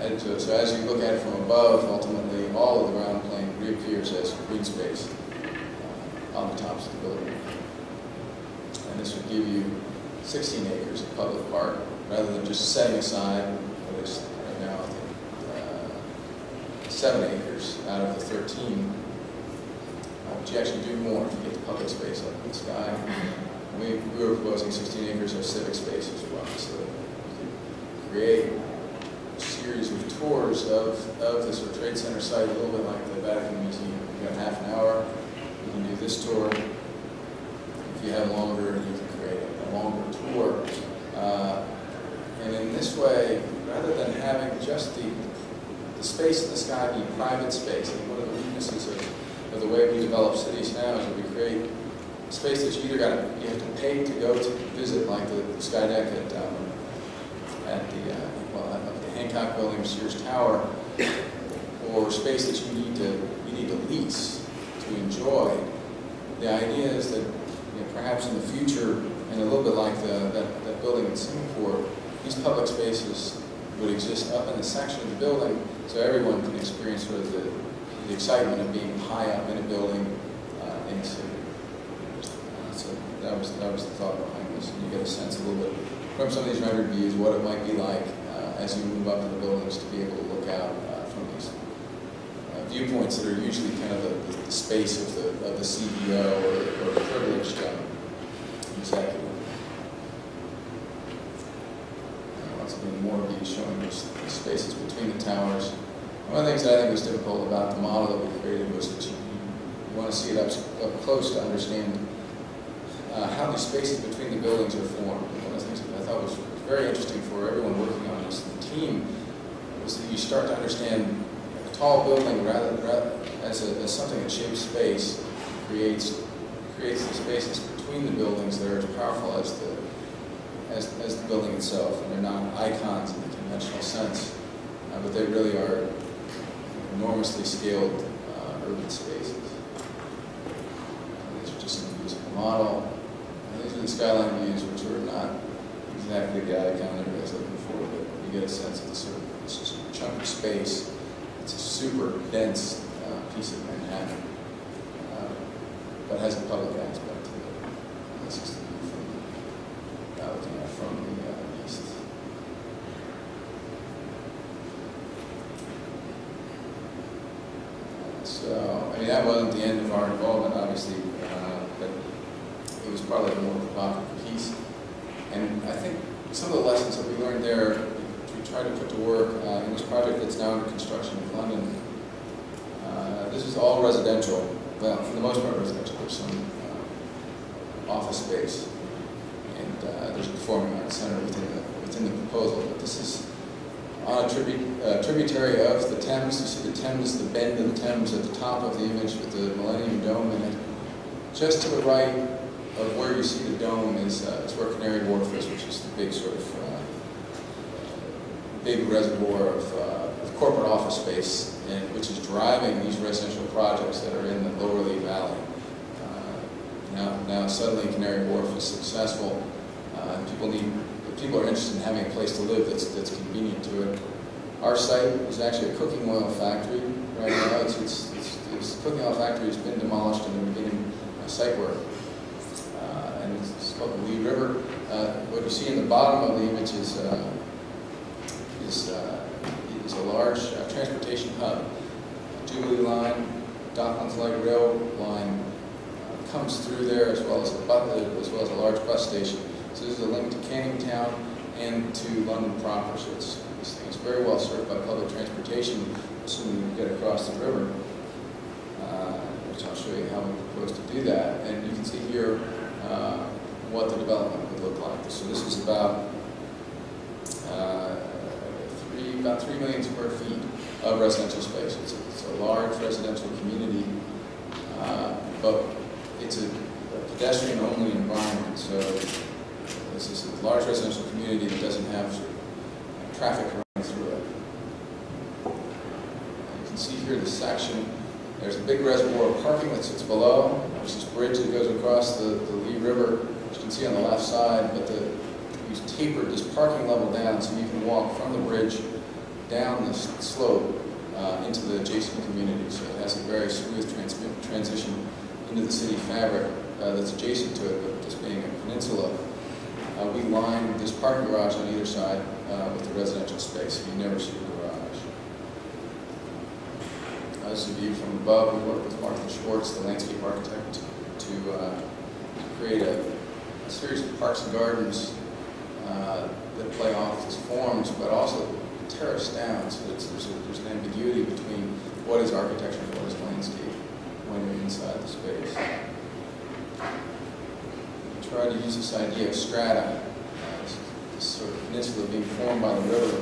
And so, as you look at it from above, ultimately all of the ground plane reappears as green space uh, on the tops of the building. And this would give you 16 acres of public park, rather than just setting aside what is right now, I think, uh, seven acres out of the 13. Uh, But you actually do more if you get the public space up in the sky. We, we were proposing 16 acres of civic space as well, so create series of tours of, of the sort of Trade Center site, a little bit like the Vatican Museum. You've got half an hour, you can do this tour. If you have longer, you can create a longer tour. Uh, and in this way, rather than having just the, the space in the sky be private space, and one of the weaknesses of, of the way we develop cities now is that we create space that you either got to, you have to pay to go to visit, like the, the sky deck at, um, at the, uh, at the Hancock Building, Sears Tower, or space that you need to, you need to lease to enjoy. The idea is that you know, perhaps in the future, and a little bit like the, that, that building in Singapore, these public spaces would exist up in the section of the building so everyone can experience sort of the, the excitement of being high up in a building uh, in the city. Uh, so that was, that was the thought behind this. And you get a sense a little bit from some of these rendered views what it might be like as you move up to the buildings to be able to look out uh, from these uh, viewpoints that are usually kind of the, the, the space of the, of the CEO or, or the privileged um, executive. Uh, Lots of more of these showing the spaces between the towers. One of the things that I think was difficult about the model that we created was that you, you want to see it up, up close to understand uh, how these spaces between the buildings are formed. One of the things that I thought was very interesting for everyone working team, was that you start to understand a tall building rather, rather as, a, as something that shapes space, creates creates the spaces between the buildings that are as powerful as the as, as the building itself, and they're not icons in the conventional sense, uh, but they really are enormously scaled uh, urban spaces. And these are just some views of the model. And these are the skyline views, which are not exactly the icon everybody's looking you get a sense of the sort of this is a chunk of space. It's a super dense uh, piece of Manhattan, uh, but has a public aspect to it. This is the view from, uh, looking at from the uh, east. So, I mean, that wasn't the end of our involvement, obviously, uh, but it was probably the more provocative piece. And I think some of the lessons that we learned there, tried to put to work uh, in this project that's now under construction in London. Uh, this is all residential, well, for the most part residential. There's some uh, office space, and uh, there's a performing arts center within the, within the proposal. But this is on a tribu- uh, tributary of the Thames. You see the Thames, the bend of the Thames at the top of the image with the Millennium Dome in it. Just to the right of where you see the dome is, uh, is where Canary Wharf is, which is the big sort of big reservoir of, uh, of corporate office space, and which is driving these residential projects that are in the Lower Lee Valley. Uh, now, now suddenly Canary Wharf is successful, uh, people need people are interested in having a place to live that's, that's convenient to it. Our site is actually a cooking oil factory right now. It's, it's, it's, this cooking oil factory has been demolished and they're beginning site work. Uh, and it's, it's called the Lee River. Uh, what you see in the bottom of the image is, uh, is, uh, is a large uh, transportation hub. Jubilee line, Docklands Light Rail line uh, comes through there as well as a, bu- as well as a large bus station. So this is a link to Canning Town and to London proper. So it's, this thing is very well served by public transportation, assuming you get across the river. Uh, which I'll show you how we propose to do that. And you can see here uh, what the development would look like. So this is about uh, three, about three million square feet of residential space. It's a, it's a large residential community, uh, but it's a, pedestrian-only environment. So this is a large residential community that doesn't have traffic running through it. You can see here the section. There's a big reservoir of parking that sits below. There's this bridge that goes across the, the Lee River, which you can see on the left side, but the, you've tapered this parking level down so you can walk from the bridge down this slope uh, into the adjacent community. So it has a very smooth trans transition into the city fabric uh, that's adjacent to it, but just being a peninsula. uh, we line this parking garage on either side uh, with the residential space. You never see the garage. Uh, This is a view from above. We worked with Martha Schwartz, the landscape architect, to uh, create a a series of parks and gardens uh, that play off these forms, but also terrace down, so there's, a- there's an ambiguity between what is architecture and what is landscape when you're inside the space. We tried to use this idea of strata, uh, this- this sort of peninsula being formed by the river,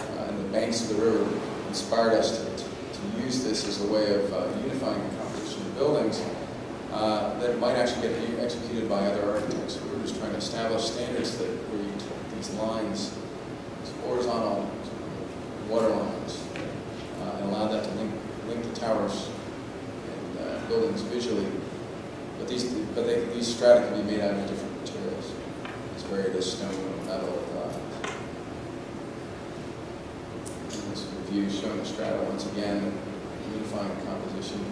uh, and the banks of the river inspired us to, to, to use this as a way of uh, unifying the composition of buildings uh, that might actually get executed by other architects. We were just trying to establish standards that these lines, these horizontal water lines, uh, and allowed that to link, link the towers and uh, buildings visually. But these, but they, these strata can be made out of different materials. It's varied as stone or metal. Uh, this view showing the strata once again, unifying composition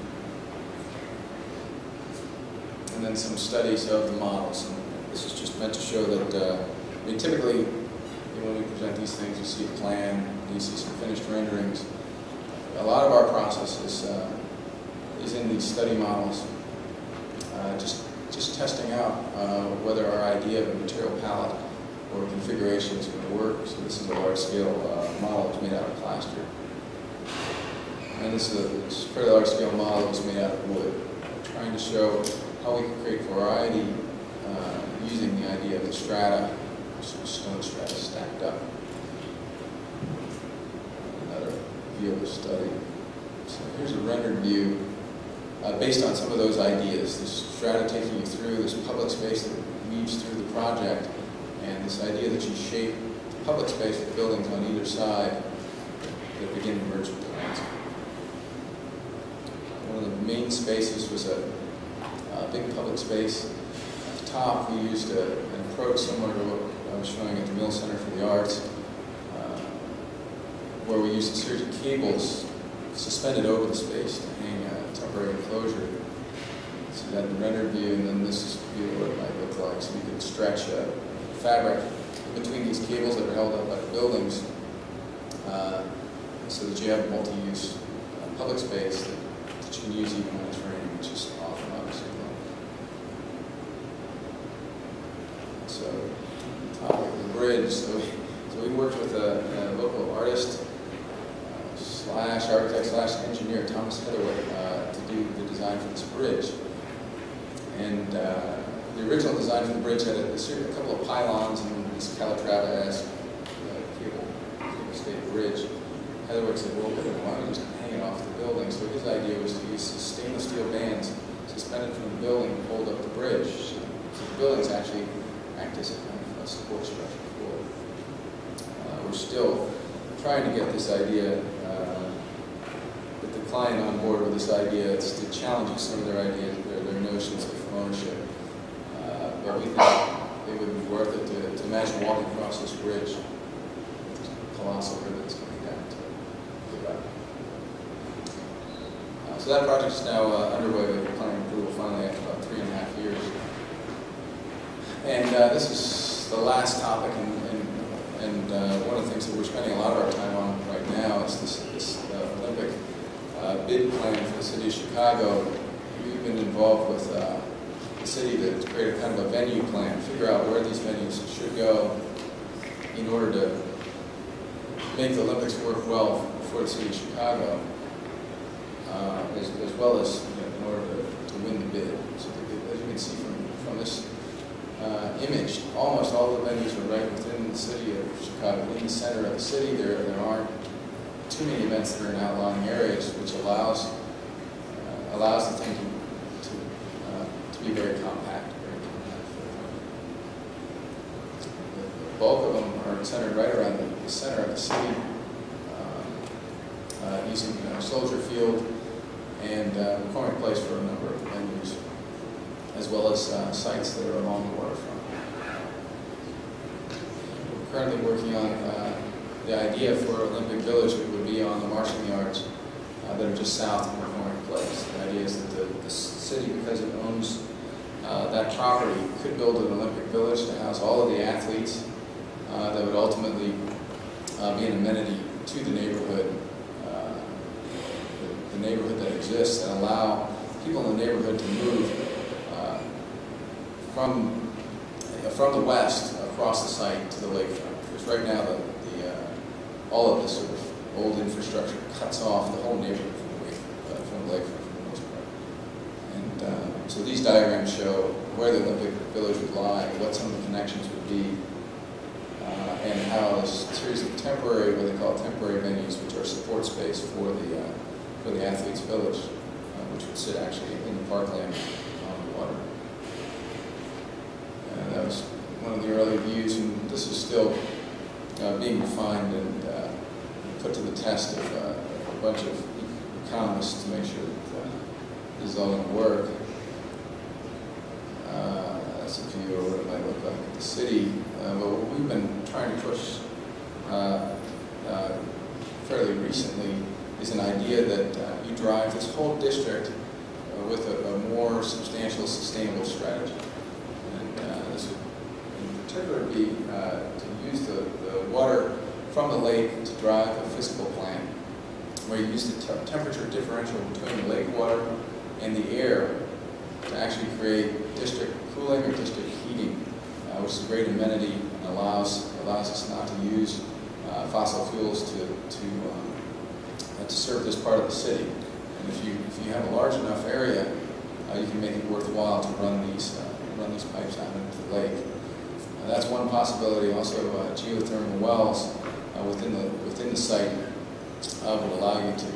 and then some studies of the models. And this is just meant to show that, uh, Mean, typically, you know, when we present these things, you see a plan, you see some finished renderings. A lot of our process is, uh, is in these study models, uh, just, just testing out uh, whether our idea of a material palette or configuration is going to work. So this is a large-scale uh, model. that's made out of plaster. And this is a, fairly large-scale model. that's made out of wood. Trying to show how we can create variety uh, using the idea of the strata, some stone strata stacked up. Another view of the study. So here's a rendered view uh, based on some of those ideas. This strata taking you through this public space that weaves through the project, and this idea that you shape the public space with buildings on either side that begin to merge with the landscape. One of the main spaces was a uh, big public space. At the top, we used a, an approach similar to what I was showing at the Mill Center for the Arts, uh, where we used a series of cables suspended over the space to hang a temporary enclosure. So that the rendered view, and then this is view of what it might look like. So you could stretch a fabric between these cables that are held up by the buildings, uh, so that you have a multi-use uh, public space that, that you can use even when it's raining, which is often obviously. So, bridge. So, we, so we worked with a, a local artist uh, slash architect slash engineer, Thomas Heatherwick, uh, to do the design for this bridge. And uh, the original design for the bridge had a, a, couple of pylons and this Calatrava-esque uh, cable, cable stayed bridge. Heatherwick said, well, why don't we just hang it off the building? So his idea was to use stainless steel bands suspended from the building to hold up the bridge. So the buildings actually act as a support structure for it. Uh, we're still trying to get this idea, uh, get the client on board with this idea. It's to challenge some of their ideas, their, their notions of ownership. Uh, but we think it would be worth it to, to imagine walking across this bridge, colossal river that's coming down to the right. Uh, so that project is now uh, underway with planning approval finally after about three and a half years. And uh, this is the last topic, and, and, and uh, one of the things that we're spending a lot of our time on right now is this, this uh, Olympic uh, bid plan for the city of Chicago. We've been involved with uh, the city to create a kind of a venue plan, figure out where these venues should go in order to make the Olympics work well for the city of Chicago, uh, as, as well as you know, in order to, to win the bid. So as you can see uh, image, almost all the venues are right within the city of Chicago, in the center of the city. There, there aren't too many events that are in outlying areas, which allows uh, allows the thing to, to, uh, to be very compact. Very compact. The, the bulk of them are centered right around the, the center of the city, um, using uh, Soldier Field and McCormick Place for a number of venues, as well as uh, sites that are along the waterfront. We're currently working on uh, the idea for Olympic Village, which would be on the marshalling yards uh, that are just south of McCormick Place. The idea is that the, the city, because it owns uh, that property could build an Olympic Village to house all of the athletes uh, that would ultimately be an amenity to the neighborhood, the, neighborhood that exists, and allow people in the neighborhood to move from, uh, from the west across the site to the lakefront. Because right now, the, the, uh, all of this sort of old infrastructure cuts off the whole neighborhood from the, uh, from the lakefront for the most part. And uh, so these diagrams show where the Olympic Village would lie, what some of the connections would be, and how a series of temporary, what they call temporary venues, which are support space for the, for the athletes' village, which would sit actually in the parkland on the water. And that was one of the early views, and this is still uh, being refined and uh, put to the test of uh, a bunch of economists to make sure that uh, this is all going to work. Uh, that's a view of what it might look like at the city. Uh, but what we've been trying to push fairly recently is an idea that you drive this whole district with a, a more substantial, sustainable strategy. And uh, this would in particular be to use the, the water from the lake to drive a physical plan, where you use the te temperature differential between the lake water and the air to actually create district cooling or district heating, uh, which is a great amenity and allows allows us not to use uh, fossil fuels to to um, uh, to serve this part of the city. And if you if you have a large enough area, uh, you can make it worthwhile to run these uh, run these pipes out into the lake. That's one possibility. Also, uh, geothermal wells uh, within the within the site uh, would allow you to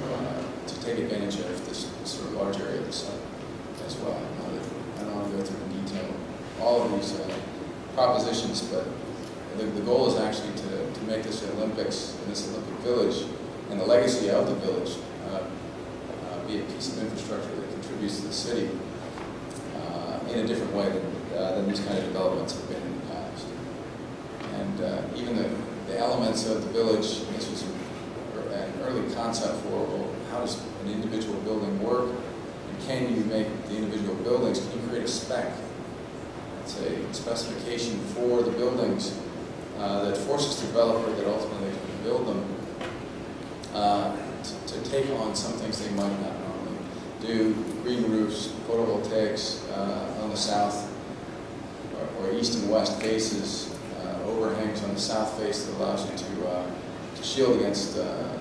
to take advantage of this sort of large area of the site as well. I don't want to go through in detail all of these propositions, but the, the goal is actually to, to make this Olympics and this Olympic Village and the legacy of the village uh, uh, be a piece of infrastructure that contributes to the city uh, in a different way than, than these kind of developments have been. And uh, even the, the elements of the village, this was an early concept for well, how does an individual building work, and can you make the individual buildings, can you create a spec, let's say specification for the buildings uh, that forces the developer that ultimately can build them uh, to, take on some things they might not normally do, green roofs, photovoltaics uh, on the south or, or, east and west faces, overhangs on the south face that allows you to, uh, to shield against uh, uh,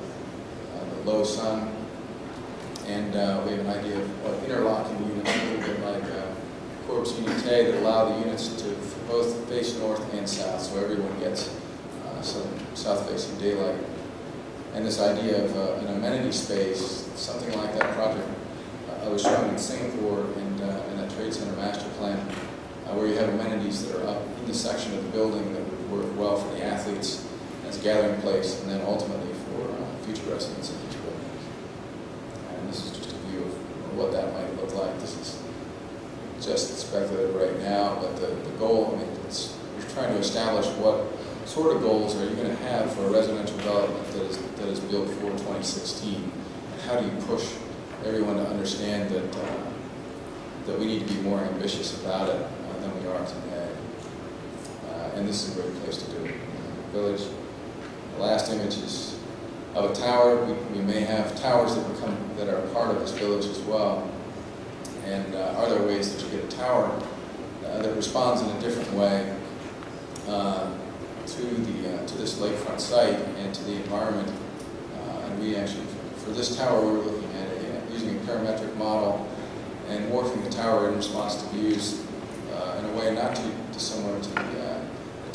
the low sun. And we have an idea of, of interlocking units, a little bit like Corps Unité, that allow the units to both face north and south, so everyone gets some south-facing daylight and this idea of uh, an amenity space, something like that project uh, I was showing in Singapore and uh, in a trade center master plan, uh, where you have amenities that are up in the section of the building that work well for the athletes as a gathering place, and then ultimately for uh, future residents in each building. And this is just a view of what that might look like. This is just speculative right now, but the, the goal, I mean, it's, we're trying to establish what sort of goals are you going to have for a residential development that is, that is built for 2016? And how do you push everyone to understand that, uh, that we need to be more ambitious about it uh, than we are today? Uh, and this is a great place to do it. village. The last image is of a tower. We, we may have towers that become that are part of this village as well. And uh, are there ways that you get a tower uh, that responds in a different way uh, to the uh, to this lakefront site and to the environment. Uh, and we actually, for this tower, we were looking at it using a parametric model and morphing the tower in response to views uh, in a way not too dissimilar to uh, the,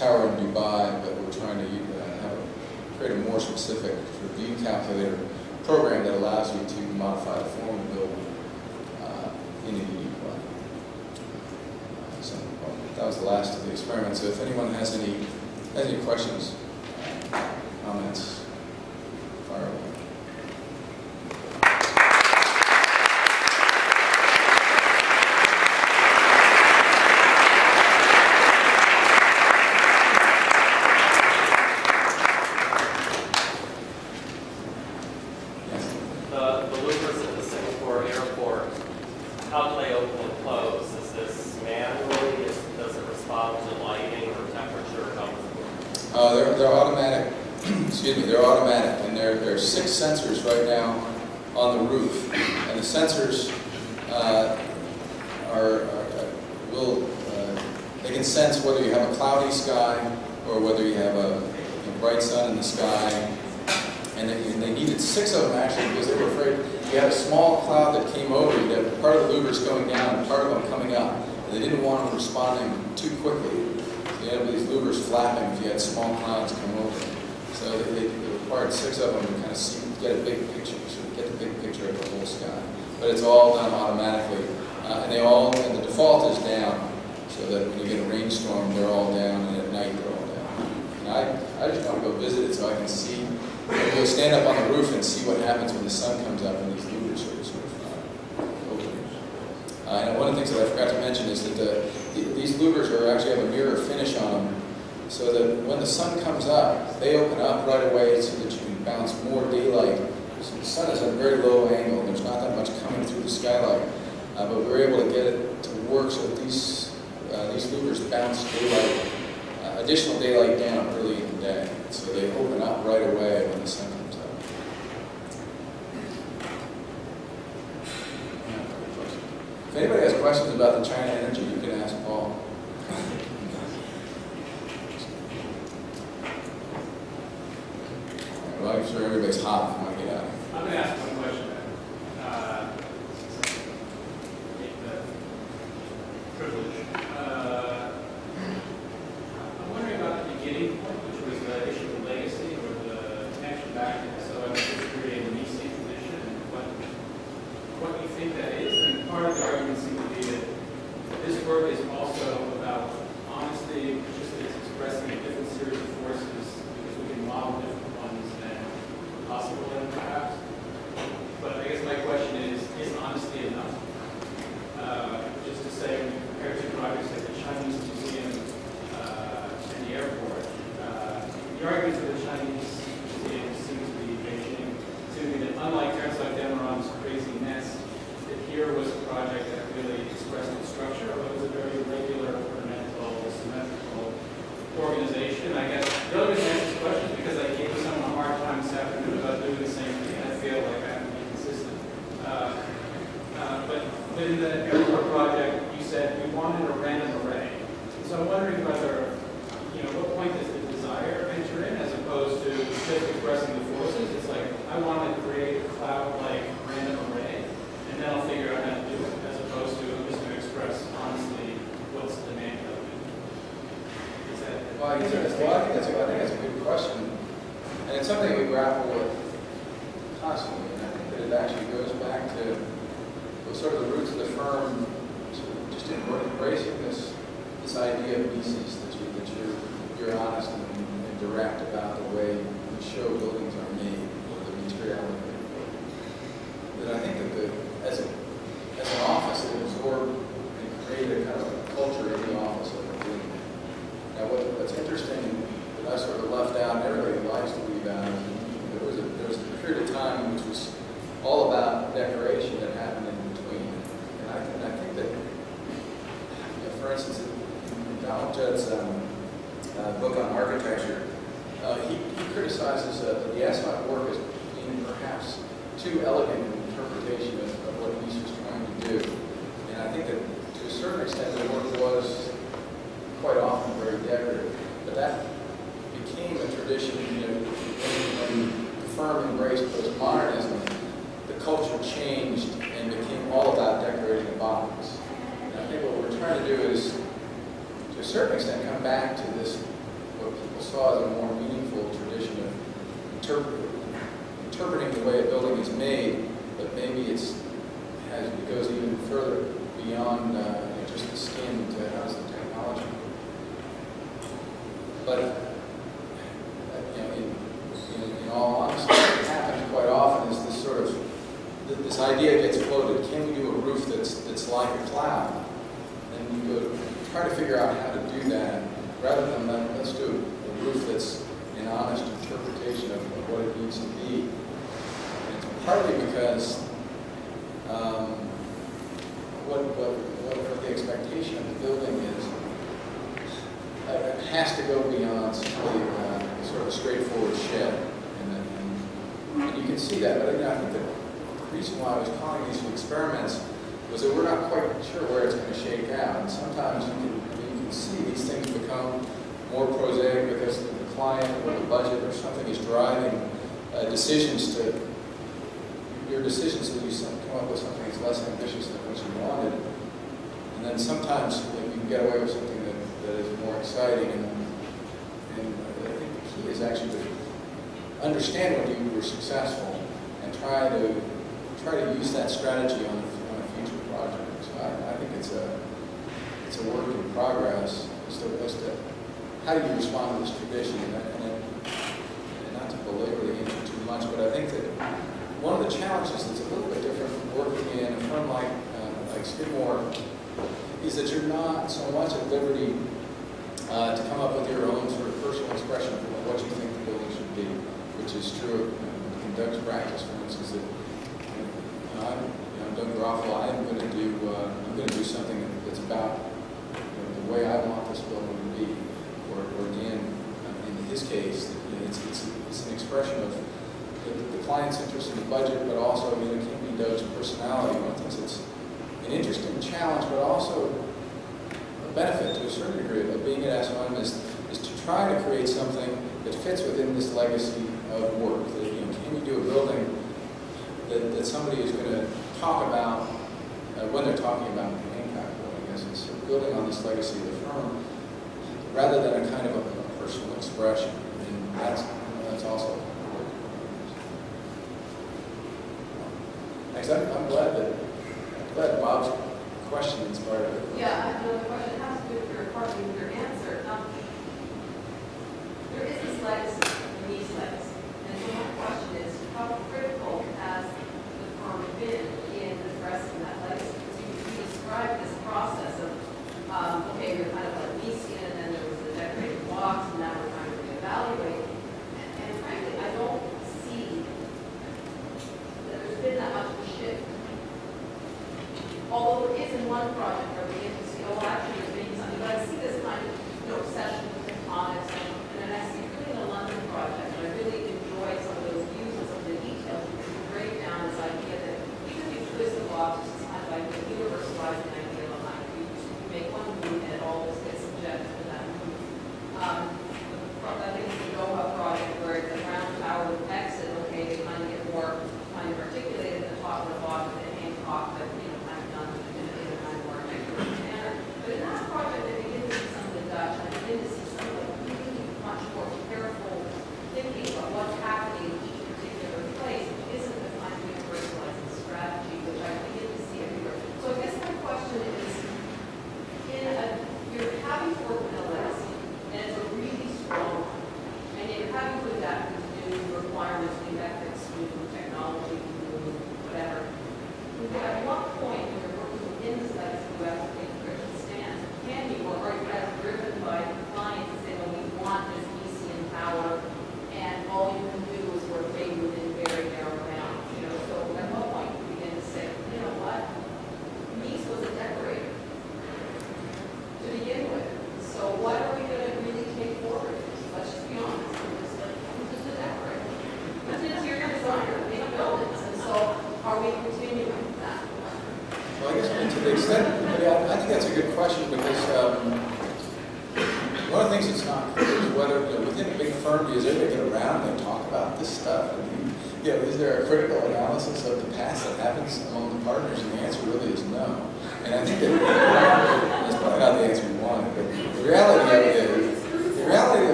tower in Dubai, but we're trying to uh, a, create a more specific view calculator program that allows you to modify the form of the building uh, in a unique way. so well, that was the last of the experiments. So if anyone has any any questions, comments, fire away. The, the louvers at the Singapore airport, how do they open and close? Is this manual Uh, they're, they're automatic, excuse me, they're automatic, and there, there are six sensors right now on the roof. And the sensors uh, are, are, uh, will, uh, they can sense whether you have a cloudy sky or whether you have a, a bright sun in the sky. And they, and they needed six of them actually because they were afraid you had a small cloud that came over, you had part of the louvers going down and part of them coming up. And they didn't want them responding too quickly. So you had these louvers flapping if you had small clouds come over. So they, they, required six of them to kind of see, get a big picture, so get the big picture of the whole sky. But it's all done automatically. Uh, and they all, and the default is down, so that when you get a rainstorm, they're all down, and at night they're all down. And I, I just want to go visit it so I can see, go stand up on the roof and see what happens when the sun comes up and these louvers are sort of uh, opening. Uh, and one of the things that I forgot to mention is that the, these louvers are actually have a mirror finish on them, so that when the sun comes up, they open up right away so that you can bounce more daylight. So the sun is at a very low angle, there's not that much coming through the skylight. Uh, but we were able to get it to work so that these, uh, these louvers bounce daylight, uh, additional daylight down early in the day. So they open up right away when the sun comes up. If anybody has questions about the China Energy, you can ask Paul. Well, Everybody's hot when I get out. I'm going to ask one question. Uh, take the privilege. Uh, I'm wondering about the beginning point, which was the issue of legacy or the connection back to so I'm history and Mies's tradition and what, what you think that is. And part of the argument seems to be that this work is also about honesty, just it's expressing a different series of forces because we can model different ones than possible then perhaps. But I guess my question is, is honesty enough? Uh, just to say, when you compare two projects like the Chinese Museum uh, and the airport, uh, the argument for the Chinese Museum seems to be Beijing, to me that unlike Herzog de Meuron's Crazy Nest, that here was a project that really expressed its structure, but it was a very regular, ornamental, symmetrical organization. I guess the other reason I ask this question is because I gave someone a hard time this afternoon about doing the same thing, and I feel like I have to be consistent. Uh, uh, But within the airport project, you said we wanted a random array. And So I'm wondering whether, you know, what point does the desire enter in as opposed to just expressing the forces? It's like, I want to create a cloud-like random array, and then I'll figure out how to do it, as opposed to I'm just going to express honestly what's demanded of me. Is that? Well, I think that's, well, I think that's, a, I think that's a good question, and it's something we grapple with constantly. And I think that it actually goes back to well, sort of the roots of the firm, sort of just embracing this this idea of Mies's that you that you're you're honest and, and direct about the way you show buildings are made or the materiality. That I think that the as a as an office, it absorbed and created a kind of culture in the office of the building. Now, what, what's interesting that I sort of left out, and everybody likes to leave out, is there was a, there was a period of time all about decoration that happened in between. And I, and I think that, you know, for instance, in Donald Judd's um, uh, book on architecture, uh, he, he criticizes uh, the Ascot work as being perhaps too elegant how do you respond to this tradition? And, and, and not to belabor the answer too much, but I think that one of the challenges that's a little bit different from working in a firm like, uh, like Skidmore is that you're not so much at liberty uh, to come up with your own sort of personal expression of what you think the building should be, which is true in Doug's practice, for instance. That, you know, I'm, you know, Doug Garofalo, I'm going to do, uh, I'm going to do something that's about case. It's, it's, it's an expression of the, the, client's interest in the budget, but also, I mean, it can be Doug's personality. One thinks it's an interesting challenge, but also a benefit to a certain degree of being at SOM is, is to try to create something that fits within this legacy of work. That, you know, can you do a building that, that somebody is going to talk about uh, when they're talking about the impact building? Is it's building on this legacy of the firm rather than a kind of a expression, and that's, that's also important. I'm, I'm glad that, I'm glad Bob's question inspired. Yeah, the question has to do with your part with your answer. Um, there is this legacy, and these legacy, and so my question is, how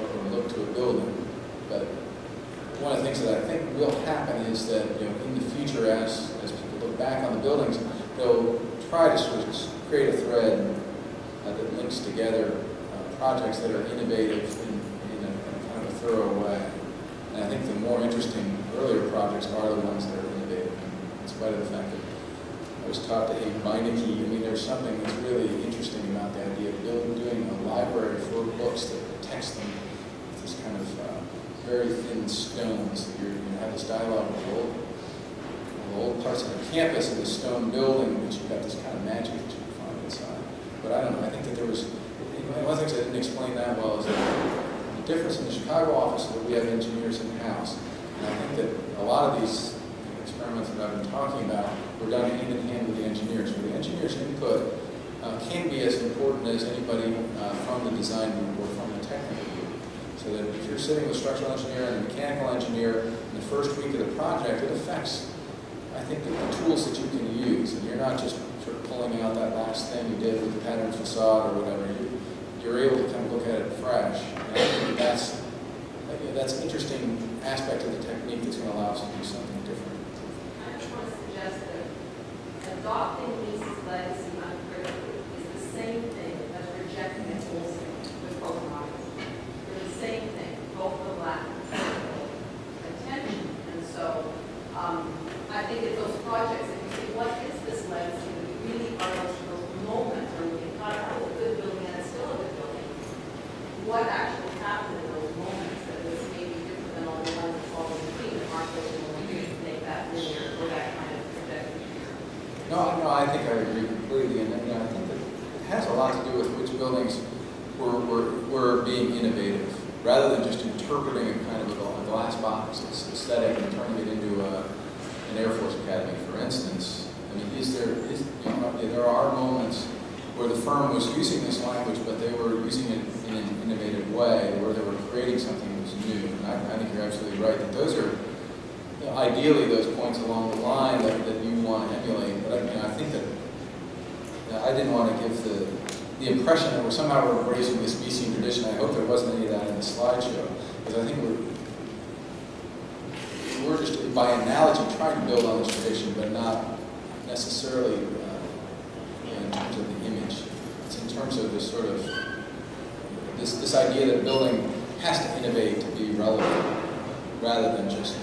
or look to a building. But one of the things that I think will happen is that you know, in the future, as, as people look back on the buildings, they'll try to sort of create a thread uh, that links together uh, projects that are innovative in, in, a, in, kind of a thorough way. And I think the more interesting earlier projects are the ones that are innovative, in spite of the fact that I was taught to hate Beinecke. I mean, there's something that's really interesting about the idea of doing a library for books that text with this kind of uh, very thin stones. You're, you have this dialogue with the old, the old parts of the campus and the stone building, but you've got this kind of magic that you can find inside. But I don't know, I think that there was, one of the things I didn't explain that well is that the difference in the Chicago office is that we have engineers in-house, and I think that a lot of these experiments that I've been talking about were done hand in hand with the engineers. Where the engineers' input uh, can be as important as anybody uh, from the design group so that if you're sitting with a structural engineer and a mechanical engineer in the first week of the project, it affects, I think, the, the tools that you can use. And you're not just sort of pulling out that last thing you did with the pattern facade or whatever. You, you're able to kind of look at it fresh. And I think that's, that's an interesting aspect of the technique that's going to allow us to do something different. I just want to suggest that adopting these legacy but not necessarily uh, in terms of the image. It's in terms of this sort of this, this idea that building has to innovate to be relevant rather than just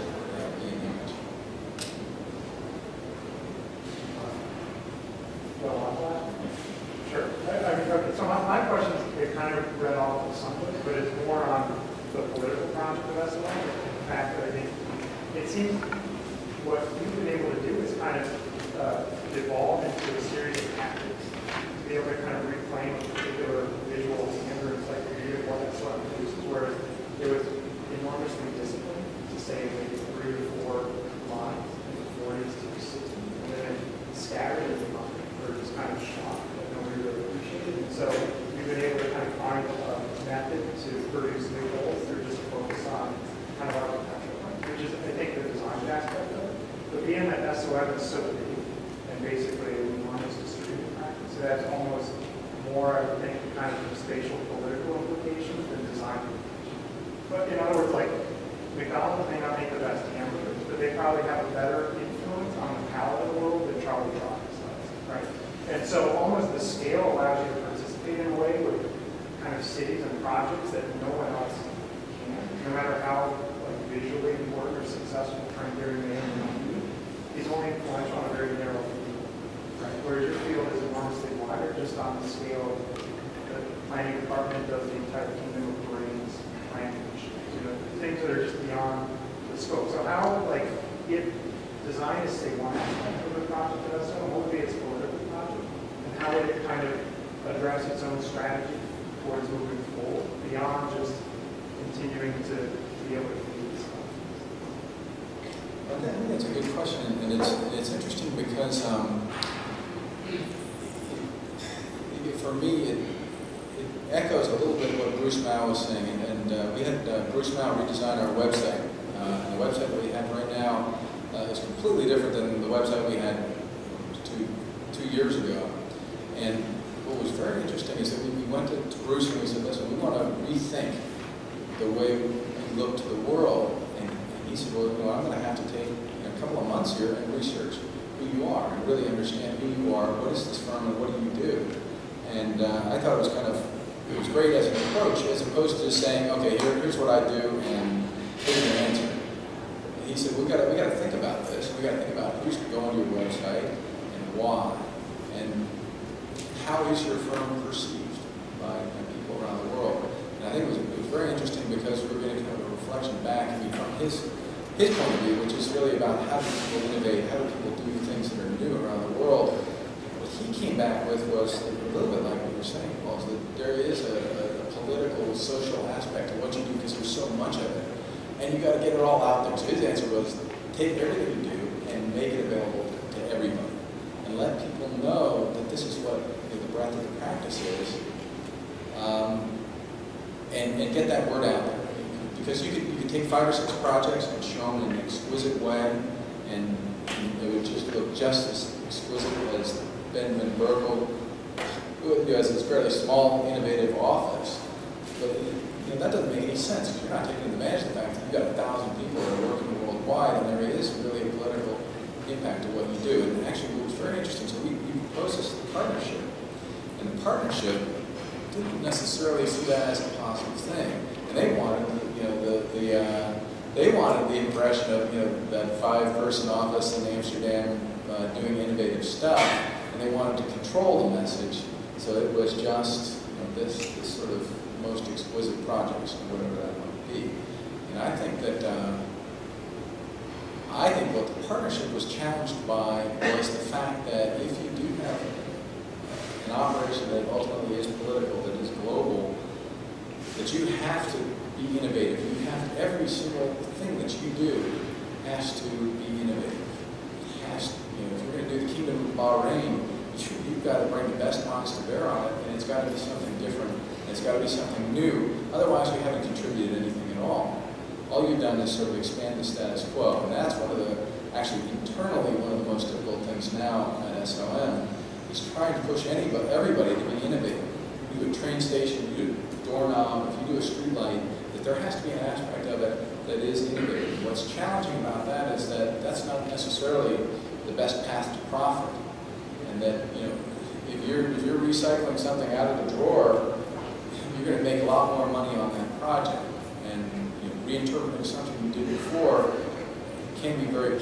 an approach, as opposed to saying, okay, here, here's what I do, and here's your answer. He said, we got we got to think about this. We've got to think about who's going to your website and why, and how is your firm perceived by people around the world. And I think it was, it was very interesting because we were getting kind of a reflection back from his his point of view, which is really about how do people innovate, how do people do things that are new around the world. What he came back with was a little bit like what you're saying, Paul, that there is a, a political, social aspect of what you do because there's so much of it and you got to get it all out there. So his answer was, take everything you do and make it available to everybody, and let people know that this is what you know, the breadth of the practice is, um, and, and get that word out there. Because you could, you could take five or six projects and show them in an exquisite way, and, it would just look just as exquisite as Ben van Berkel, who has this fairly small, innovative office. But you know, that doesn't make any sense because you're not taking advantage of the fact that you've got a thousand people that are working worldwide and there is really a political impact to what you do. And actually, it was very interesting. So we, we proposed this partnership, and the partnership didn't necessarily see that as a positive thing. And they wanted, you know, the, the uh, they wanted the impression of, you know, that five-person office in Amsterdam uh, doing innovative stuff, and they wanted to control the message. So it was just you know, this, this sort of most exquisite projects, whatever that might be. And I think that, uh, I think what the partnership was challenged by was the fact that if you do have an operation that ultimately is political, that is global, that you have to be innovative. You have to, every single thing that you do has to be innovative. It has to, you know, if you're going to do the Kingdom of Bahrain, you've got to bring the best minds to bear on it, and it's got to be something different. It's got to be something new. Otherwise, you haven't contributed anything at all. All you've done is sort of expand the status quo, and that's one of the, actually internally, one of the most difficult things now at SOM is trying to push anybody, everybody to be innovative. You do a train station, you do a doorknob, if you do a street light, that there has to be an aspect of it that is innovative. What's challenging about that is that that's not necessarily the best path to profit, and that you know if you're if you're recycling something out of the drawer you're going to make a lot more money on that project. And you know, reinterpreting something you did before can be very